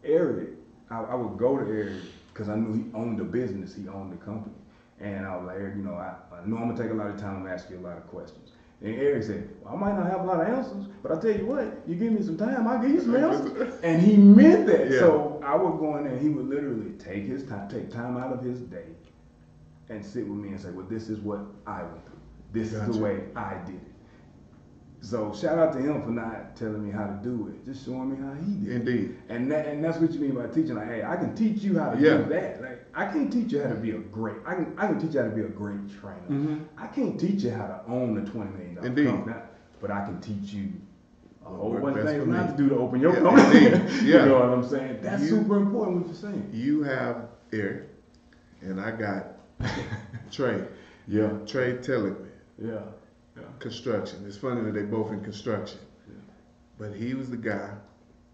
Eric, I, I would go to Eric because I knew he owned the business, he owned the company, and I was like, Eric, you know, I, I know I'm gonna take a lot of time, I'm gonna ask you a lot of questions. And Eric said, well, I might not have a lot of answers, but I tell you what, you give me some time, I'll give you some answers. [LAUGHS] And he meant that. Yeah. So I would go in there, and he would literally take his time, take time out of his day, and sit with me and say, well, this is what I went through. This is the way I did it. So shout out to him for not telling me how to do it, just showing me how he did. it. Indeed. And that, and that's what you mean by teaching. Like, hey, I can teach you how to Yeah. do that. Like, I can't teach you how to be a great. I can I can teach you how to be a great trainer. Mhm. I can't teach you how to own a twenty million dollar company, but I can teach you a whole bunch of things not to do to open your Yeah, company. indeed. [LAUGHS] you know what I'm saying? That's You- super important. What you're saying. You have Eric, and I got [LAUGHS] Tra. Yeah, Tra Telligman, yeah, yeah. construction. It's funny that they both in construction. Yeah. But he was the guy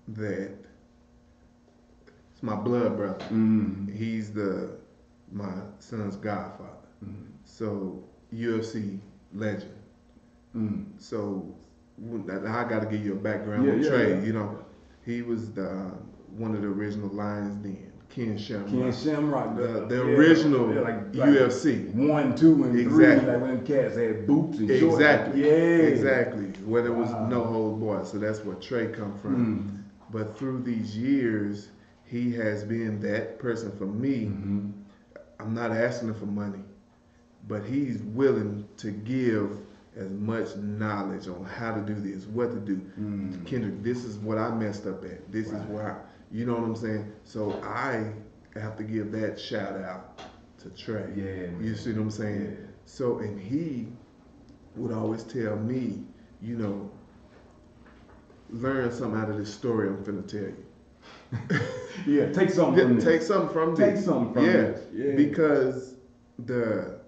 that, my blood brother. Mm. He's the my son's godfather. Mm. So UFC legend. Mm. So I got to give you a background Yeah, on yeah, Tra. yeah. You know, he was the one of the original Lions Den, Ken Shamrock. Ken Shamrock, the, the original like- like UFC. one, two, and Exactly. three, like when them cats had boots and shorts. Exactly. Yeah. Exactly. Where there was Wow. no hold bar. So that's where Tra come from. Mm. But through these years, he has been that person for me. Mhm. I'm not asking him for money, but he's willing to give as much knowledge on how to do this, what to do. Mm. Kendrick, this is what I messed up at. This is Right. where I, you know what I'm saying? So I have to give that shout out to Tra. Yeah. You see what I'm saying? Yeah. So, and he would always tell me, you know, learn something out of this story I'm finna tell you. [LAUGHS] Yeah, take something from this. take something from me. Take this. something from yeah, this. Yeah. Because the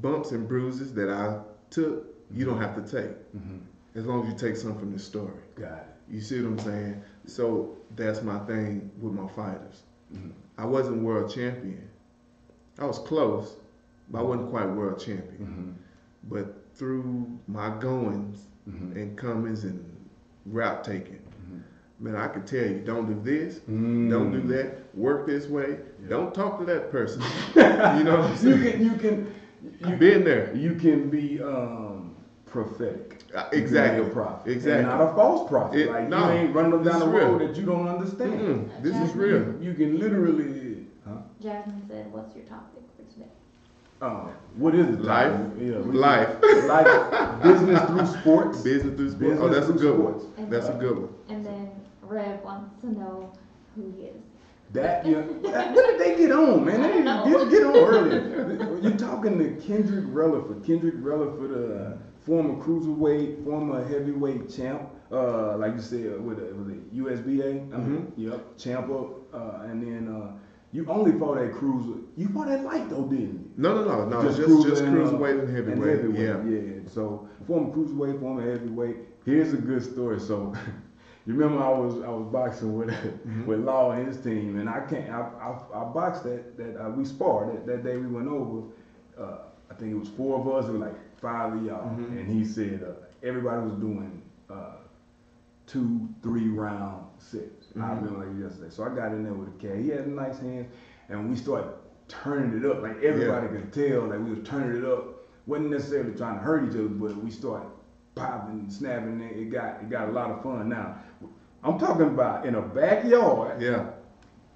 bumps and bruises that I took, you don't have to take. Mhm. As long as you take something from the story. Got it. You see what I'm saying? So that's my thing with my fighters. Mhm. I wasn't world champion. I was close, but I wasn't quite world champion. Mhm. But through my goings Mhm. and comings and route taking. Man, I could tell you, don't do this, Mm. don't do that, work this way, Yeah. don't talk to that person. [LAUGHS] you know what I'm You can, you can, you, I've been there. you can be um, prophetic. Uh, You can exactly. be a prophet. Exactly. And not a false prophet. It- like no, you ain't running this down the is real. road that you don't understand. Mm-mm, this is real. You, you can literally. Huh? Jasmine said, "What's your topic for today?" Uh, what is it? Life. Yeah, Life. Life. Business through sports. Business through sports. Business Oh, that's a through good one. That's a good one. And Rev wants to know who he is. That yeah. When did they get on, man? They [LAUGHS] I know. get, get on early. You're talking to Kendrick Releford. Kendrick Releford, uh, former cruiserweight, former heavyweight champ. Uh, like you said, with a, was it USBA? I mean, Yep, champ up. Uh, and then uh, you only fought at cruiser. You fought at light though, didn't you? No, no, no, no. Just cruiser just, and, uh, cruiserweight and heavyweight. Yeah. yeah. So former cruiserweight, former heavyweight. Here's a good story. So [LAUGHS] you remember I was I was boxing with Mm-hmm. with Law and his team, and I can't I I, I boxed that that uh, we sparred that, that day we went over. Uh, I think it was four of us. It was like five of y'all, Mhm. and he said uh, everybody was doing. Uh, two, three round sets. I Mhm. remember like yesterday. So I got in there with a cat. He had nice hands, and we started turning it up. Like everybody could tell, like we was turning it up. wasn't necessarily trying to hurt each other, but we started popping, snapping. It got it got a lot of fun. Now, I'm talking about in a backyard, Yeah.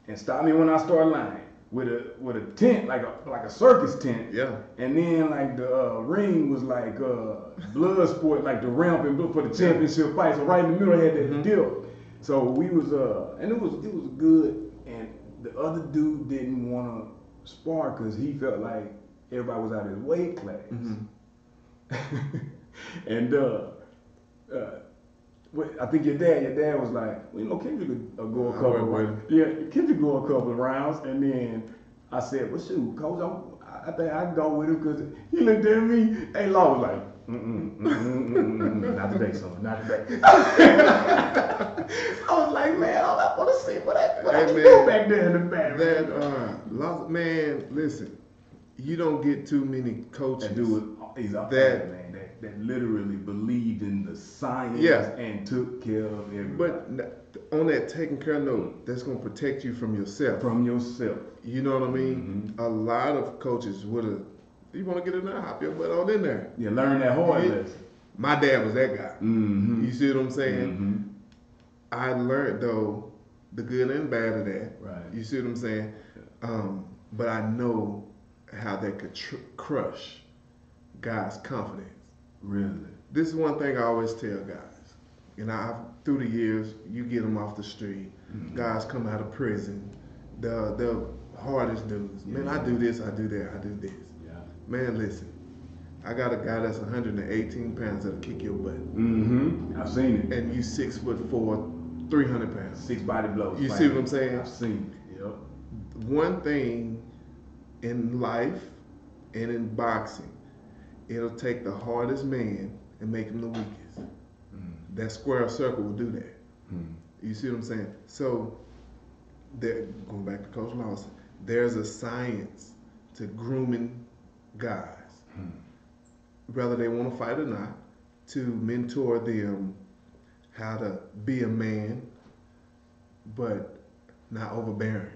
and stop me when I start lying. With a with a tent like a like a circus tent, Yeah. and then like the uh, ring was like uh, blood sport, like the ramp and for the championship fight. So right in the middle I had that Mhm. deal. So we was uh, and it was it was good. And the other dude didn't want to spar because he felt like everybody was out of his weight class. hmm [LAUGHS] [LAUGHS] and uh, uh, I think your dad, your dad was like, well, you know, Kendrick could uh, go a couple, rounds. yeah, Kendrick go a couple of rounds, and then I said, well, shoot, coach, I, I think I can go with him because he looked at me. Hey, Law was like, mm-mm, mm-mm, mm-mm, not today, son, not today. [LAUGHS] I was like, man, all I want to see what I, what I can man, do back there in the back. That uh, lots, man, listen, you don't get too many coaches. That dude, he's That- man that, literally believed in the science Yeah. and took care of everybody. But on that taking care note, that's gonna protect you from yourself. from yourself. You know what I mean? A lot of coaches would have. You want to get in there, hop your butt on in there. Yeah, learn that hard Yeah. lesson. My dad was that guy. Mm-hmm. You see what I'm saying? Mhm. I learned though the good and bad of that. Right. You see what I'm saying? Um, but I know how that could tr- crush guys' confidence. Really. This is one thing I always tell guys. And I, through the years, you get them off the street. Mhm. Guys come out of prison. The the hardest dudes. Man, I do this, I do that, I do this. Yeah. Man, listen. I got a guy that's 118 pounds that'll kick your butt. Mm-hmm. I've seen it. And you six foot four, 300 pounds. Six body blows. You see what I'm saying? I've seen it. Yep. One thing in life and in boxing, it'll take the hardest man and make him the weakest. Mm. That square circle will do that. Mm. You see what I'm saying? So there, going back to Coach Lawson, there's a science to grooming guys, Hmm. whether they want to fight or not, to mentor them how to be a man, but not overbearing.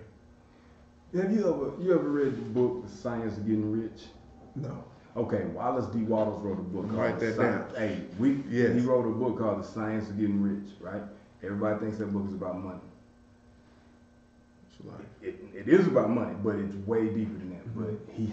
Have you ever you ever read the book The Science of Getting Rich? No. Okay, Wallace D. Wattles wrote a book called Write The that Science. down. Hey, we Yes. he wrote a book called The Science of Getting Rich, right? Everybody thinks that book is about money. It's like, It, it is about money, but it's way deeper than that. Mm-hmm. But he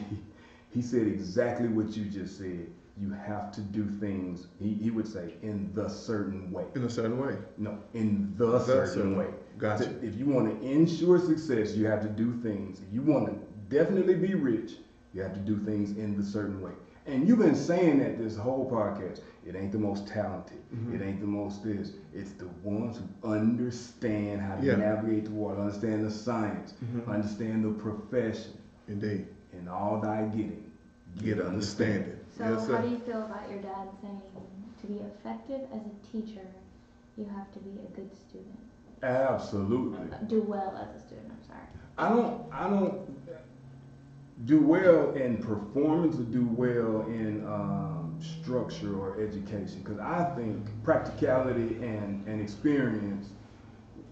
he said exactly what you just said. You have to do things. He, he would say in the certain way. in a certain way. No, in the, The certain, certain- way. Gotcha. If you want to ensure success, you have to do things. If you want to definitely be rich, you have to do things in the certain way. And you've been saying that this whole podcast. It ain't the most talented. Mhm. It ain't the most this. It's the ones who understand how to Yeah. navigate the water, understand the science, Mhm. understand the profession, Indeed. and all thy getting. Get understanding. So yes, how do you feel about your dad saying to be effective as a teacher, you have to be a good student? Absolutely. Do well as a student, I'm sorry. I don't I don't do well in performance or do well in um, structure or education because I think practicality and, and experience,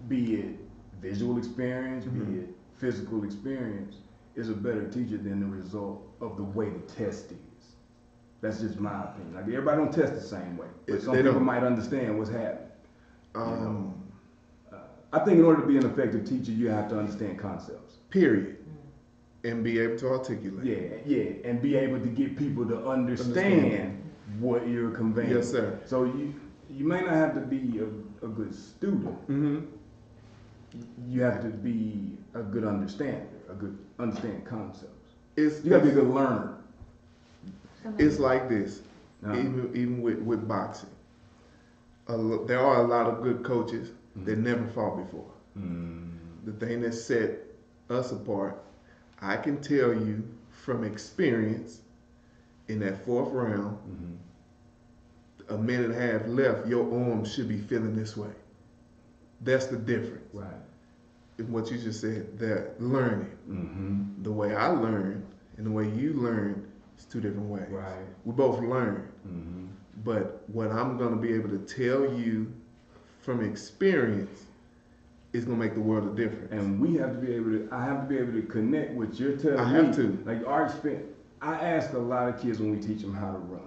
be it visual experience, Mhm. be it physical experience, is a better teacher than the result of the way the test is. That's just my opinion. Like everybody don't test the same way, but It- some people don't. might understand what's happening. Um, Uh, I think in order to be an effective teacher, you have to understand concepts. period. And be able to articulate. Yeah, yeah, and be able to get people to understand, Understand. what you're conveying. Yes, sir. So you you may not have to be a, a good student. Mm-hmm. You have to be a good understander, a good understand concepts. It's You got to be a good learner. It's like this. Uh, Even even with with boxing, a lo- there are a lot of good coaches that never fought before. mm, The thing that set us apart, I can tell you from experience, in that fourth round, mhm, a minute and a half left, your arm should be feeling this way. That's the difference. Right. In what you just said, that learning. Mm-hmm. The way I learn and the way you learn is two different ways. Right. We both learn, Mm-hmm. but what I'm gonna be able to tell you from experience is gonna make the world a difference. And we have to be able to. I have to be able to connect what you're telling I me. have to. Like our experience. I ask a lot of kids when we teach them how to run.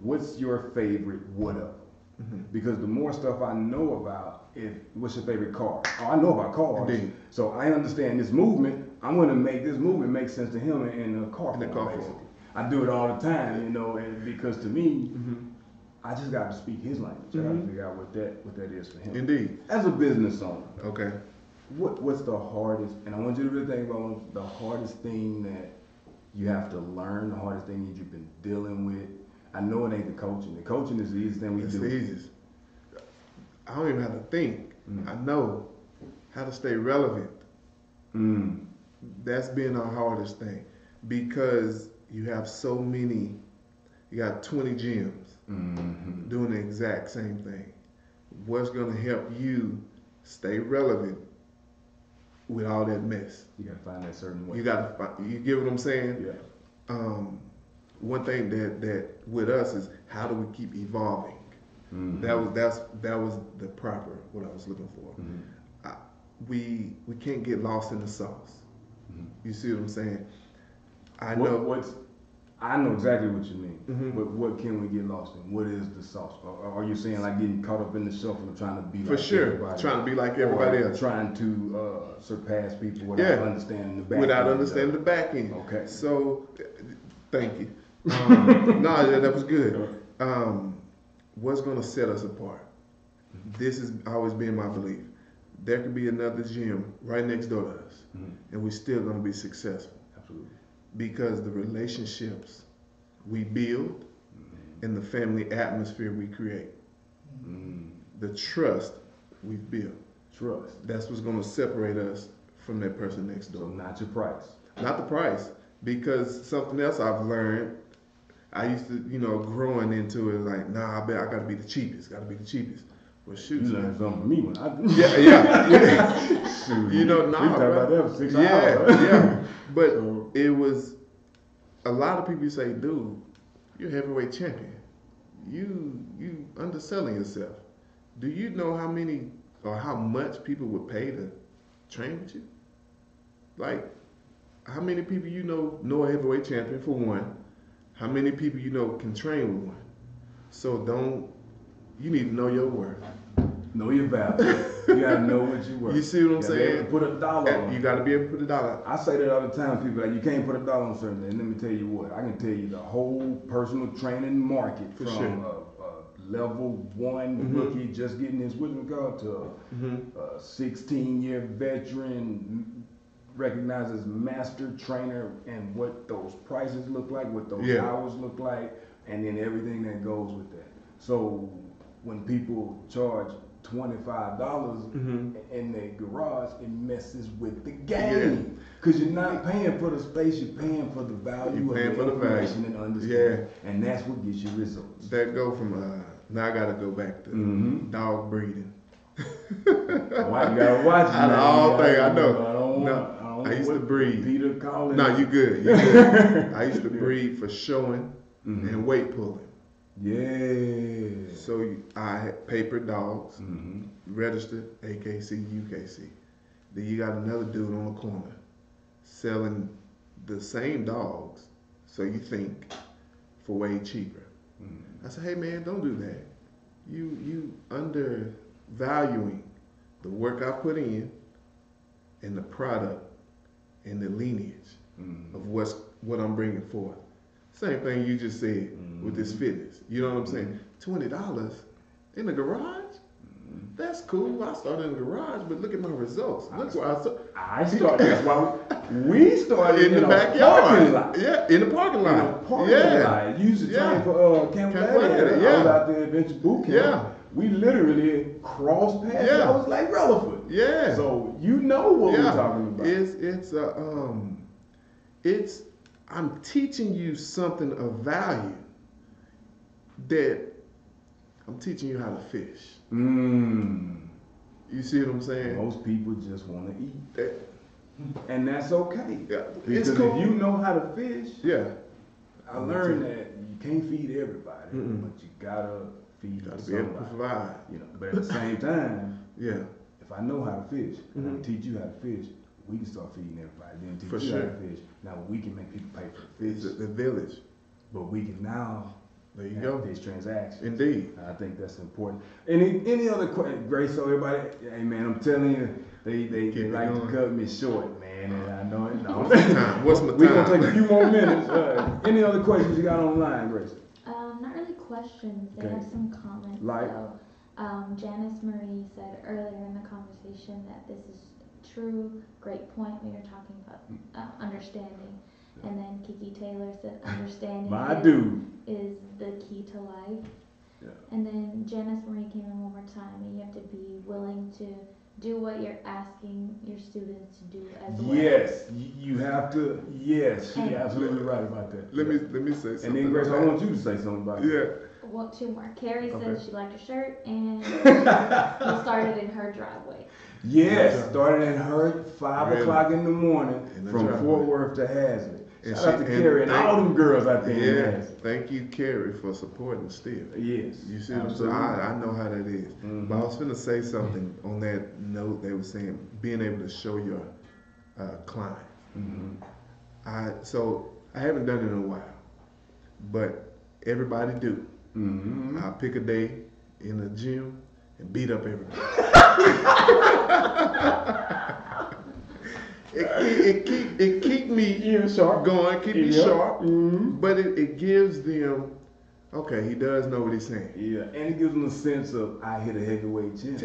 What's your favorite what up? Mhm. Because the more stuff I know about, if what's your favorite car? Oh, I know about cars. Indeed. So I understand this movement. I'm going to make this movement make sense to him in, in a car In the car. I do it all the time, you know, and because to me, Mhm. I just got to speak his language. I got to figure out what that what that is for him. Indeed. As a business owner, Okay. what what's the hardest? And I want you to really think about the hardest thing that you have to learn, the hardest thing that you've been dealing with. I know it ain't the coaching. The coaching is the easiest thing we It's do. the easiest. I don't even have to think. Mm. I know how to stay relevant. Mm. That's been our hardest thing because you have so many. You got 20 gyms hmm doing the exact same thing. What's going to help you stay relevant with all that mess? You gotta find that certain way. You got to. You get what I'm saying? yeah. Um, one thing that that with us is how do we keep evolving? Mhm. That was that's that was the proper what I was looking for. Mhm. I, we we can't get lost in the sauce. Mhm. You see what I'm saying? I What, know. what's I know exactly what you mean. Mhm. But what can we get lost in? What is the sauce? Are you saying like getting caught up in the shuffle and trying to be For like sure, everybody? trying to be like everybody Or else Trying to uh, surpass people without Yeah. understanding the back. without end understanding the back end. Okay. So, thank you. Um, [LAUGHS] no, that, was good. Um, what's going to set us apart? This has always been my belief. There could be another gym right next door to us, Mhm. and we're still going to be successful. Because the relationships we build and the family atmosphere we create, Mm. the trust we build. Trust. That's what's going to separate us from that person next door. So not your price. Not the price, because something else I've learned. I used to, you know, growing into it like, nah, I bet I got to be the cheapest. Got to be the cheapest. Well, You learned something from me when I. [LAUGHS] Yeah, yeah, yeah. [LAUGHS] Shoot, You know, we nah, talked bro. about that for six yeah, hours. yeah. [LAUGHS] But So- it was a lot of people say, dude, you're a heavyweight champion. You you underselling yourself. Do you know how many or how much people would pay to train with you? Like, how many people you know know a heavyweight champion for one? How many people you know can train with one? So don't you need to know your worth. Know your value. you gotta know what you worth. [LAUGHS] You see what I'm You gotta be able saying? to Put a dollar on. You got to be able to put a dollar. I say that all the time. People like you can't put a dollar on certain things. Let me tell you what. I can tell you the whole personal training market For from sure. a, a level one Mhm. rookie just getting his it called to Mm-hmm. a 16 year veteran recognized as master trainer and what those prices look like, what those Yeah. hours look like, and then everything that goes with that. So when people charge $25 Mhm. in their garage, it messes with the game. Because you're not paying for the space, you're paying for the value You're of paying the for the value. information and understanding. And that's what gets you results. That go from uh, now I gotta go back to Mm-hmm. dog breeding. Why you gotta watch it, [LAUGHS] Out of all You things, I know. I don't No, want, I, don't I used to breed. Peter Collins. No, you good. You good. [LAUGHS] I used to breed for showing Mhm. and weight pulling. Yeah. So I had paper dogs, hmm registered AKC, UKC. Then you got another dude on the corner selling the same dogs, so you think, for way cheaper. Mm-hmm. I said, hey man, don't do that. You you undervaluing the work I put in and the product and the lineage hmm of what's what I'm bringing forth. Same thing you just said with this Mhm. fitness. You know what I'm saying? Twenty dollars in the garage. That's cool. I started in the garage, but look at my results. Look where I started. I started. That's why we, [LAUGHS] started in the a backyard. Yeah, in the parking lot. In a parking yeah. lot. You used to Yeah. train for uh, Camp Camp Gladiator. Gladiator, I was out there Adventure Boot Camp. Yeah. We literally crossed paths. Yeah. I was like relevant. Yeah. So you know what we're talking about. It's it's uh, um it's I'm teaching you something of value that I'm teaching you how to fish. Mm. You see what I'm saying? Most people just want to eat, That- and that's okay. yeah, Because it's cool. if you know how to fish, yeah, I learned that you can't feed everybody, Mm-mm. but you gotta feed gotta be able to provide. You know, but at the same time, Yeah, if I know how to fish, and I Mhm. teach you how to fish, we can start feeding everybody. Then teach For you how sure. to fish. Now we can make people pay for the fish, the, the village. but we can now There you have go. fish transactions. Indeed. I think that's important. Any any other questions, Grace? So everybody, hey man, I'm telling you, they they, they like going. to cut me short, man, and I know it. [LAUGHS] No. What's my time? What's [LAUGHS] my we gonna take a few more minutes. Uh, any other questions you got online, Grace? Um, not really questions. They Okay. have some comments. Like? So, um, Janice Marie said earlier in the conversation that this is true. Great point when you're talking about uh, understanding. And then Kiki Taylor said [LAUGHS] understanding My is, dude. is the key to life. Yeah. And then Janice Marie came in one more time, and you have to be willing to do what you're asking your students to do as well. Yes, you have to. Yes, you're absolutely right about that. Let me let me say something. And then Grace, I want you to say something about that. it. Yeah. Well, two more. Carrie Okay. said she liked your shirt, and [LAUGHS] you started in her driveway. Yes, started at her five Really? o'clock in the morning In the from. Fort Worth to Haslet. And Shout out to and Carrie and thank- all them girls out there Yeah. Thank you, Carrie, for supporting still. Yes. You see what I'm saying? I, I know how that is. Mhm. But I was going to say something on that note. They were saying being able to show your uh, client. Mhm. I so I haven't done it in a while, but everybody do. Mhm. I pick a day in the gym and beat up everybody. [LAUGHS] it, keep, it keep it keep me Yeah, sharp. going, keep me Yeah. sharp, Mhm. but it, it gives them okay. He does know what he's saying. Yeah, and it gives them a sense of I hit a heavyweight champ.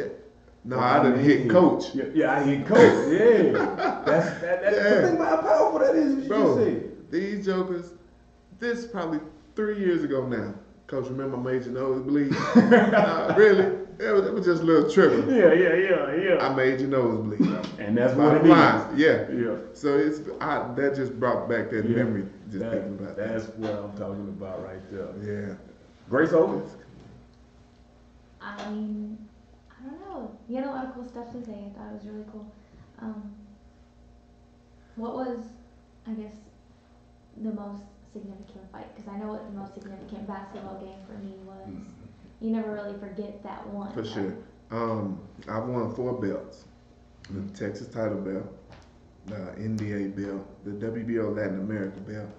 No, Well, I didn't hit coach. Yeah, yeah, I hit coach. Yeah, [LAUGHS] that's that. That's Yeah. the thing about how powerful that is. What Bro, these jokers, this is probably three years ago now. Coach, remember my major nosebleed? uh, [LAUGHS] really? It was, it was just a little trigger. Yeah, yeah, yeah, yeah. I made your nosebleed. and that's what it Bottom line, is. yeah. Yeah. So it's I, that just brought back that Yeah. memory just That- thinking about that. that's what I'm talking about right there. Yeah. Grace Owens. I mean, I don't know. He had a lot of cool stuff to say. I thought it was really cool. Um, what was, I guess, the most significant fight? Because I know what the most significant basketball game for me was. Mm. You never really forget that one. For sure. Um, I've won four belts: the Texas title belt, the NBA belt, the WBO Latin America belt,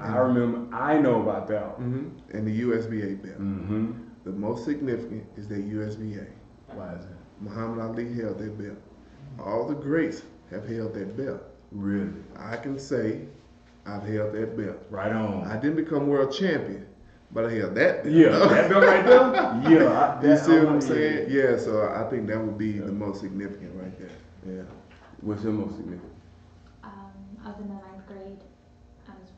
I remember. I know about belt. one. hmm and the USBA belt. Mm-hmm. The most significant is that USBA. Why is that? Muhammad Ali held that belt. All the greats have held that belt. Really? I can say I've held that belt. Right on. I didn't become world champion, but I held that belt. yeah, that belt right there. [LAUGHS] Yeah, I, You see I what I'm saying? Yeah, so I think that would be Yeah. the most significant right there. Yeah. What's your most significant? Um, I was in the ninth grade. I was,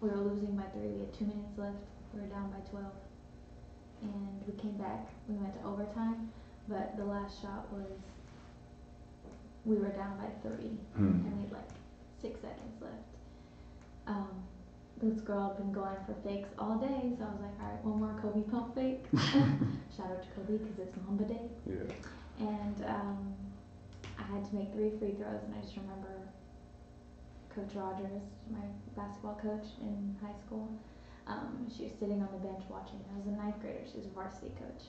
we were losing by three. We had two minutes left. We were down by 12. And we came back. We went to overtime. But the last shot was, we were down by three. Hmm. And we had like six seconds left. Um, this girl had been going for fakes all day. So I was like, all right, one more Kobe pump fake. [LAUGHS] Shout out to Kobe because it's Mamba Day. Yeah. And um, I had to make three free throws, and I just remember Coach Rogers, my basketball coach in high school. Um, she was sitting on the bench watching. I was a ninth grader. She was a varsity coach.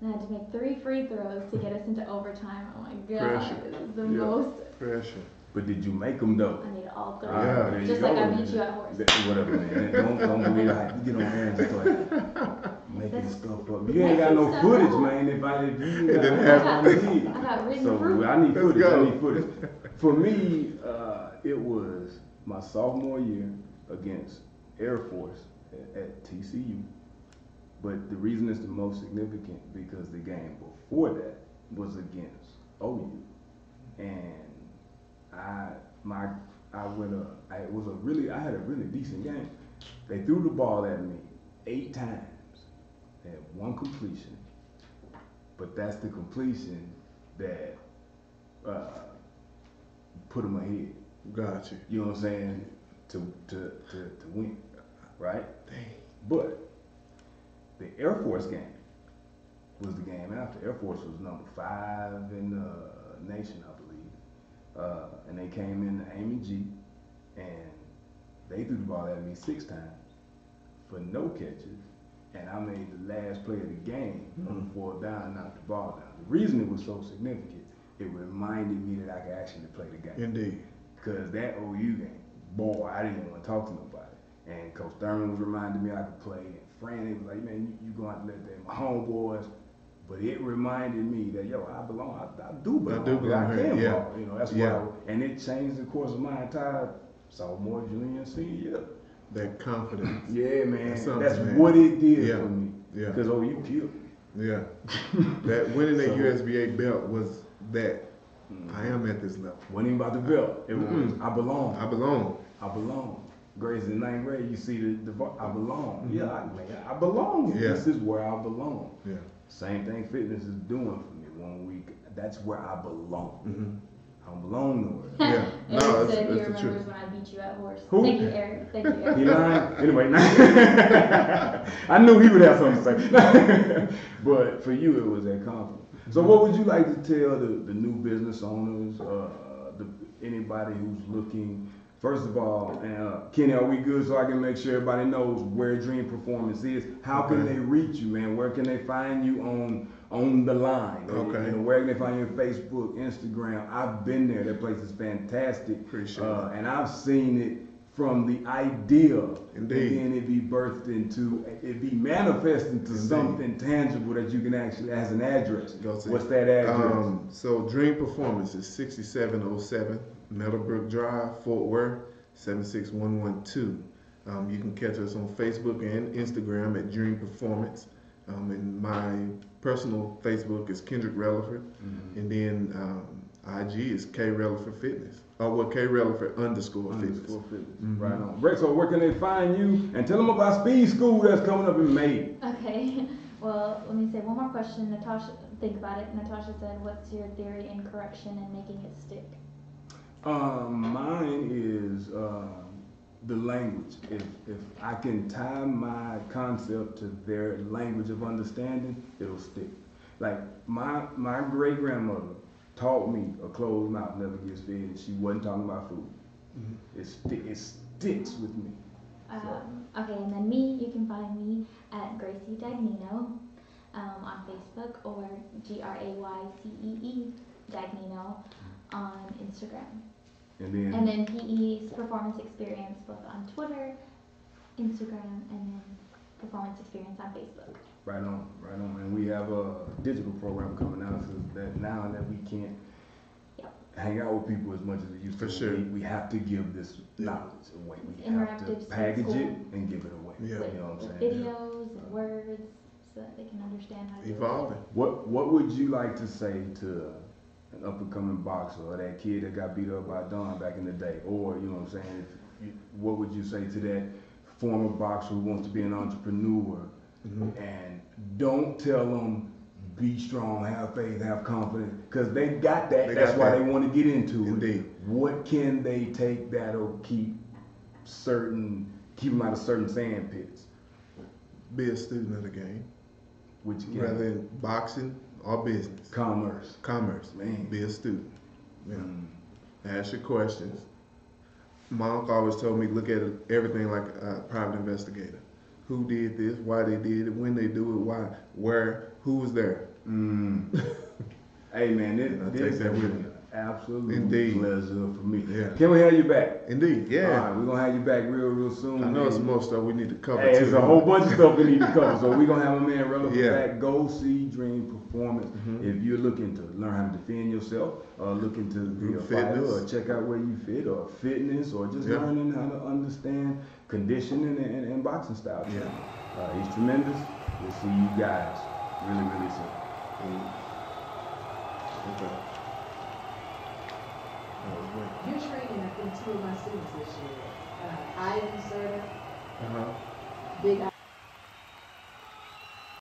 And I had to make three free throws to get us into overtime. Oh my god, Pressure. it was the Yeah. most. Pressure. But did you make them though? I made all three. Ah, Yeah. there you Just go, like I man. beat you at horse. Whatever, man. Don't don't believe I you get on there and just like making stuff up. You ain't got no footage, up. man. If I if you It got didn't that's happen. all I need. I got written So proof. I need Let's footage. go. I need footage. For me, uh, it was my sophomore year against Air Force at, at TCU. But the reason it's the most significant because the game before that was against OU, and I my I went a I, it was a really I had a really decent game. They threw the ball at me eight times, They had one completion, but that's the completion that uh, put them ahead. Got you. You know what I'm saying? To to to, to win, right? Dang. But the Air Force game was the game after. Air Force was number five in the nation, I. Uh, and they came in to Amon G, and they threw the ball at me six times for no catches. And I made the last play of the game on the fourth down and knocked the ball down. The reason it was so significant, it reminded me that I could actually play the game. Indeed. Cause that OU game, boy, I didn't even want to talk to nobody. And Coach Thurman was reminding me I could play. And Fran, was like, man, you, you have to let them my homeboys. But it reminded me that yo, I belong. I, I do belong. I, do belong I can yeah. ball. You know, that's Yeah. why. I, and it changed the course of my entire sophomore, junior, and senior year. That confidence. Yeah, man. That's That's, man. what it did Yeah. for me. Yeah. Cause OU killed. me. Yeah. [LAUGHS] that winning that So- USBA belt was that Mhm. I am at this level. Even about the belt. It was. I belong. I belong. I belong. Grades in ninth grade, you see the, the I belong. Mhm. Yeah, I, man, I belong. Yeah. This is where I belong. Yeah. Same thing fitness is doing for me. One week, that's where I belong. hmm I don't belong nowhere. [LAUGHS] Yeah. Eric [LAUGHS] No, that's, said he that's the truth. when I beat you at horse. Who? Thank you, Eric. Thank you, Eric. He lying? [LAUGHS] Anyway, I knew he would have something to say. but for you, it was that confidence. So, what would you like to tell the, the new business owners, uh, the, anybody who's looking? First of all, uh, Kenny, are we good so I can make sure everybody knows where Dream Performance is? How can they reach you, man? Where can they find you on on the line? Okay. You know, where can they find you on Facebook, Instagram? I've been there. That place is fantastic. Appreciate Uh, and I've seen it from the idea, Indeed. and then it be birthed into, it be manifest into Indeed. something tangible that you can actually, as an address. What's that address? Um, so Dream Performance is 6707 Meadowbrook Drive, Fort Worth, 76112. Um, you can catch us on Facebook and Instagram at Dream Performance. Um, and my personal Facebook is Kendrick Releford. Mhm. And then um, IG is K Releford Fitness. Oh, well, K Releford underscore fitness. Underscore fitness. Mhm. Right on. Rex, so where can they find you? And tell them about Speed School that's coming up in May. Okay. [LAUGHS] Well, let me say one more question. Natasha, think about it. Natasha said, "What's your theory in correction and making it stick?" Um, mine is uh, the language. If if I can tie my concept to their language of understanding, it'll stick. Like my my great grandmother taught me a closed mouth never gets fed, and she wasn't talking about food. Mhm. It sti- it sticks with me. Um, okay, and then me, you can find me at Gracie Dagnino um, on Facebook or G R A Y C E E Dagnino on Instagram. And then And then PE's Performance Experience both on Twitter, Instagram, and then Performance Experience on Facebook. right on, right on. And we have a digital program coming out so that now that we can't Yep. hang out with people as much as we used For to. sure. We, we have to give this knowledge away. We It's have to package school. it and give it away. Yeah. With, You know what I'm saying? videos and words so that they can understand how to do it. What What would you like to say to an up and coming boxer or that kid that got beat up by Don back in the day? Or you know what I'm saying? If you, what would you say to that former boxer who wants to be an entrepreneur? Mhm. And don't tell them be strong, have faith, have confidence, because they got that. They That's got why that. they want to get into Indeed. it. What can they take that'll keep certain keep them out of certain sand pits? Be a student of the game, Which rather than boxing or business, commerce. commerce. Man. Be a student. Yeah. Mm. Ask your questions. My uncle always told me look at everything like a private investigator. Who did this? Why they did it? When they do it? Why? Where? Who was there? Mm. [LAUGHS] hey man, this, this take that with me. Absolute Indeed. pleasure for me. Yeah. Can we have you back? Indeed. Yeah. right, we're gonna have you back real, real soon. I know it's more stuff we need to cover. Hey, there's a whole bunch of stuff we need to cover, so we're gonna have a man relevant Yeah. back. Go see Dream Performance. Mhm. If you're looking to learn how to defend yourself, or looking to be a fighter, or check out where you fit, or fitness, or just Yeah. learning how to understand conditioning and, and, and boxing style. Yeah. Uh, he's tremendous. We'll see you guys really, really soon. Mm. Okay. That was great. You're training, I think, two of my students this year. Uh, Ivan Serta, Uh-huh. Big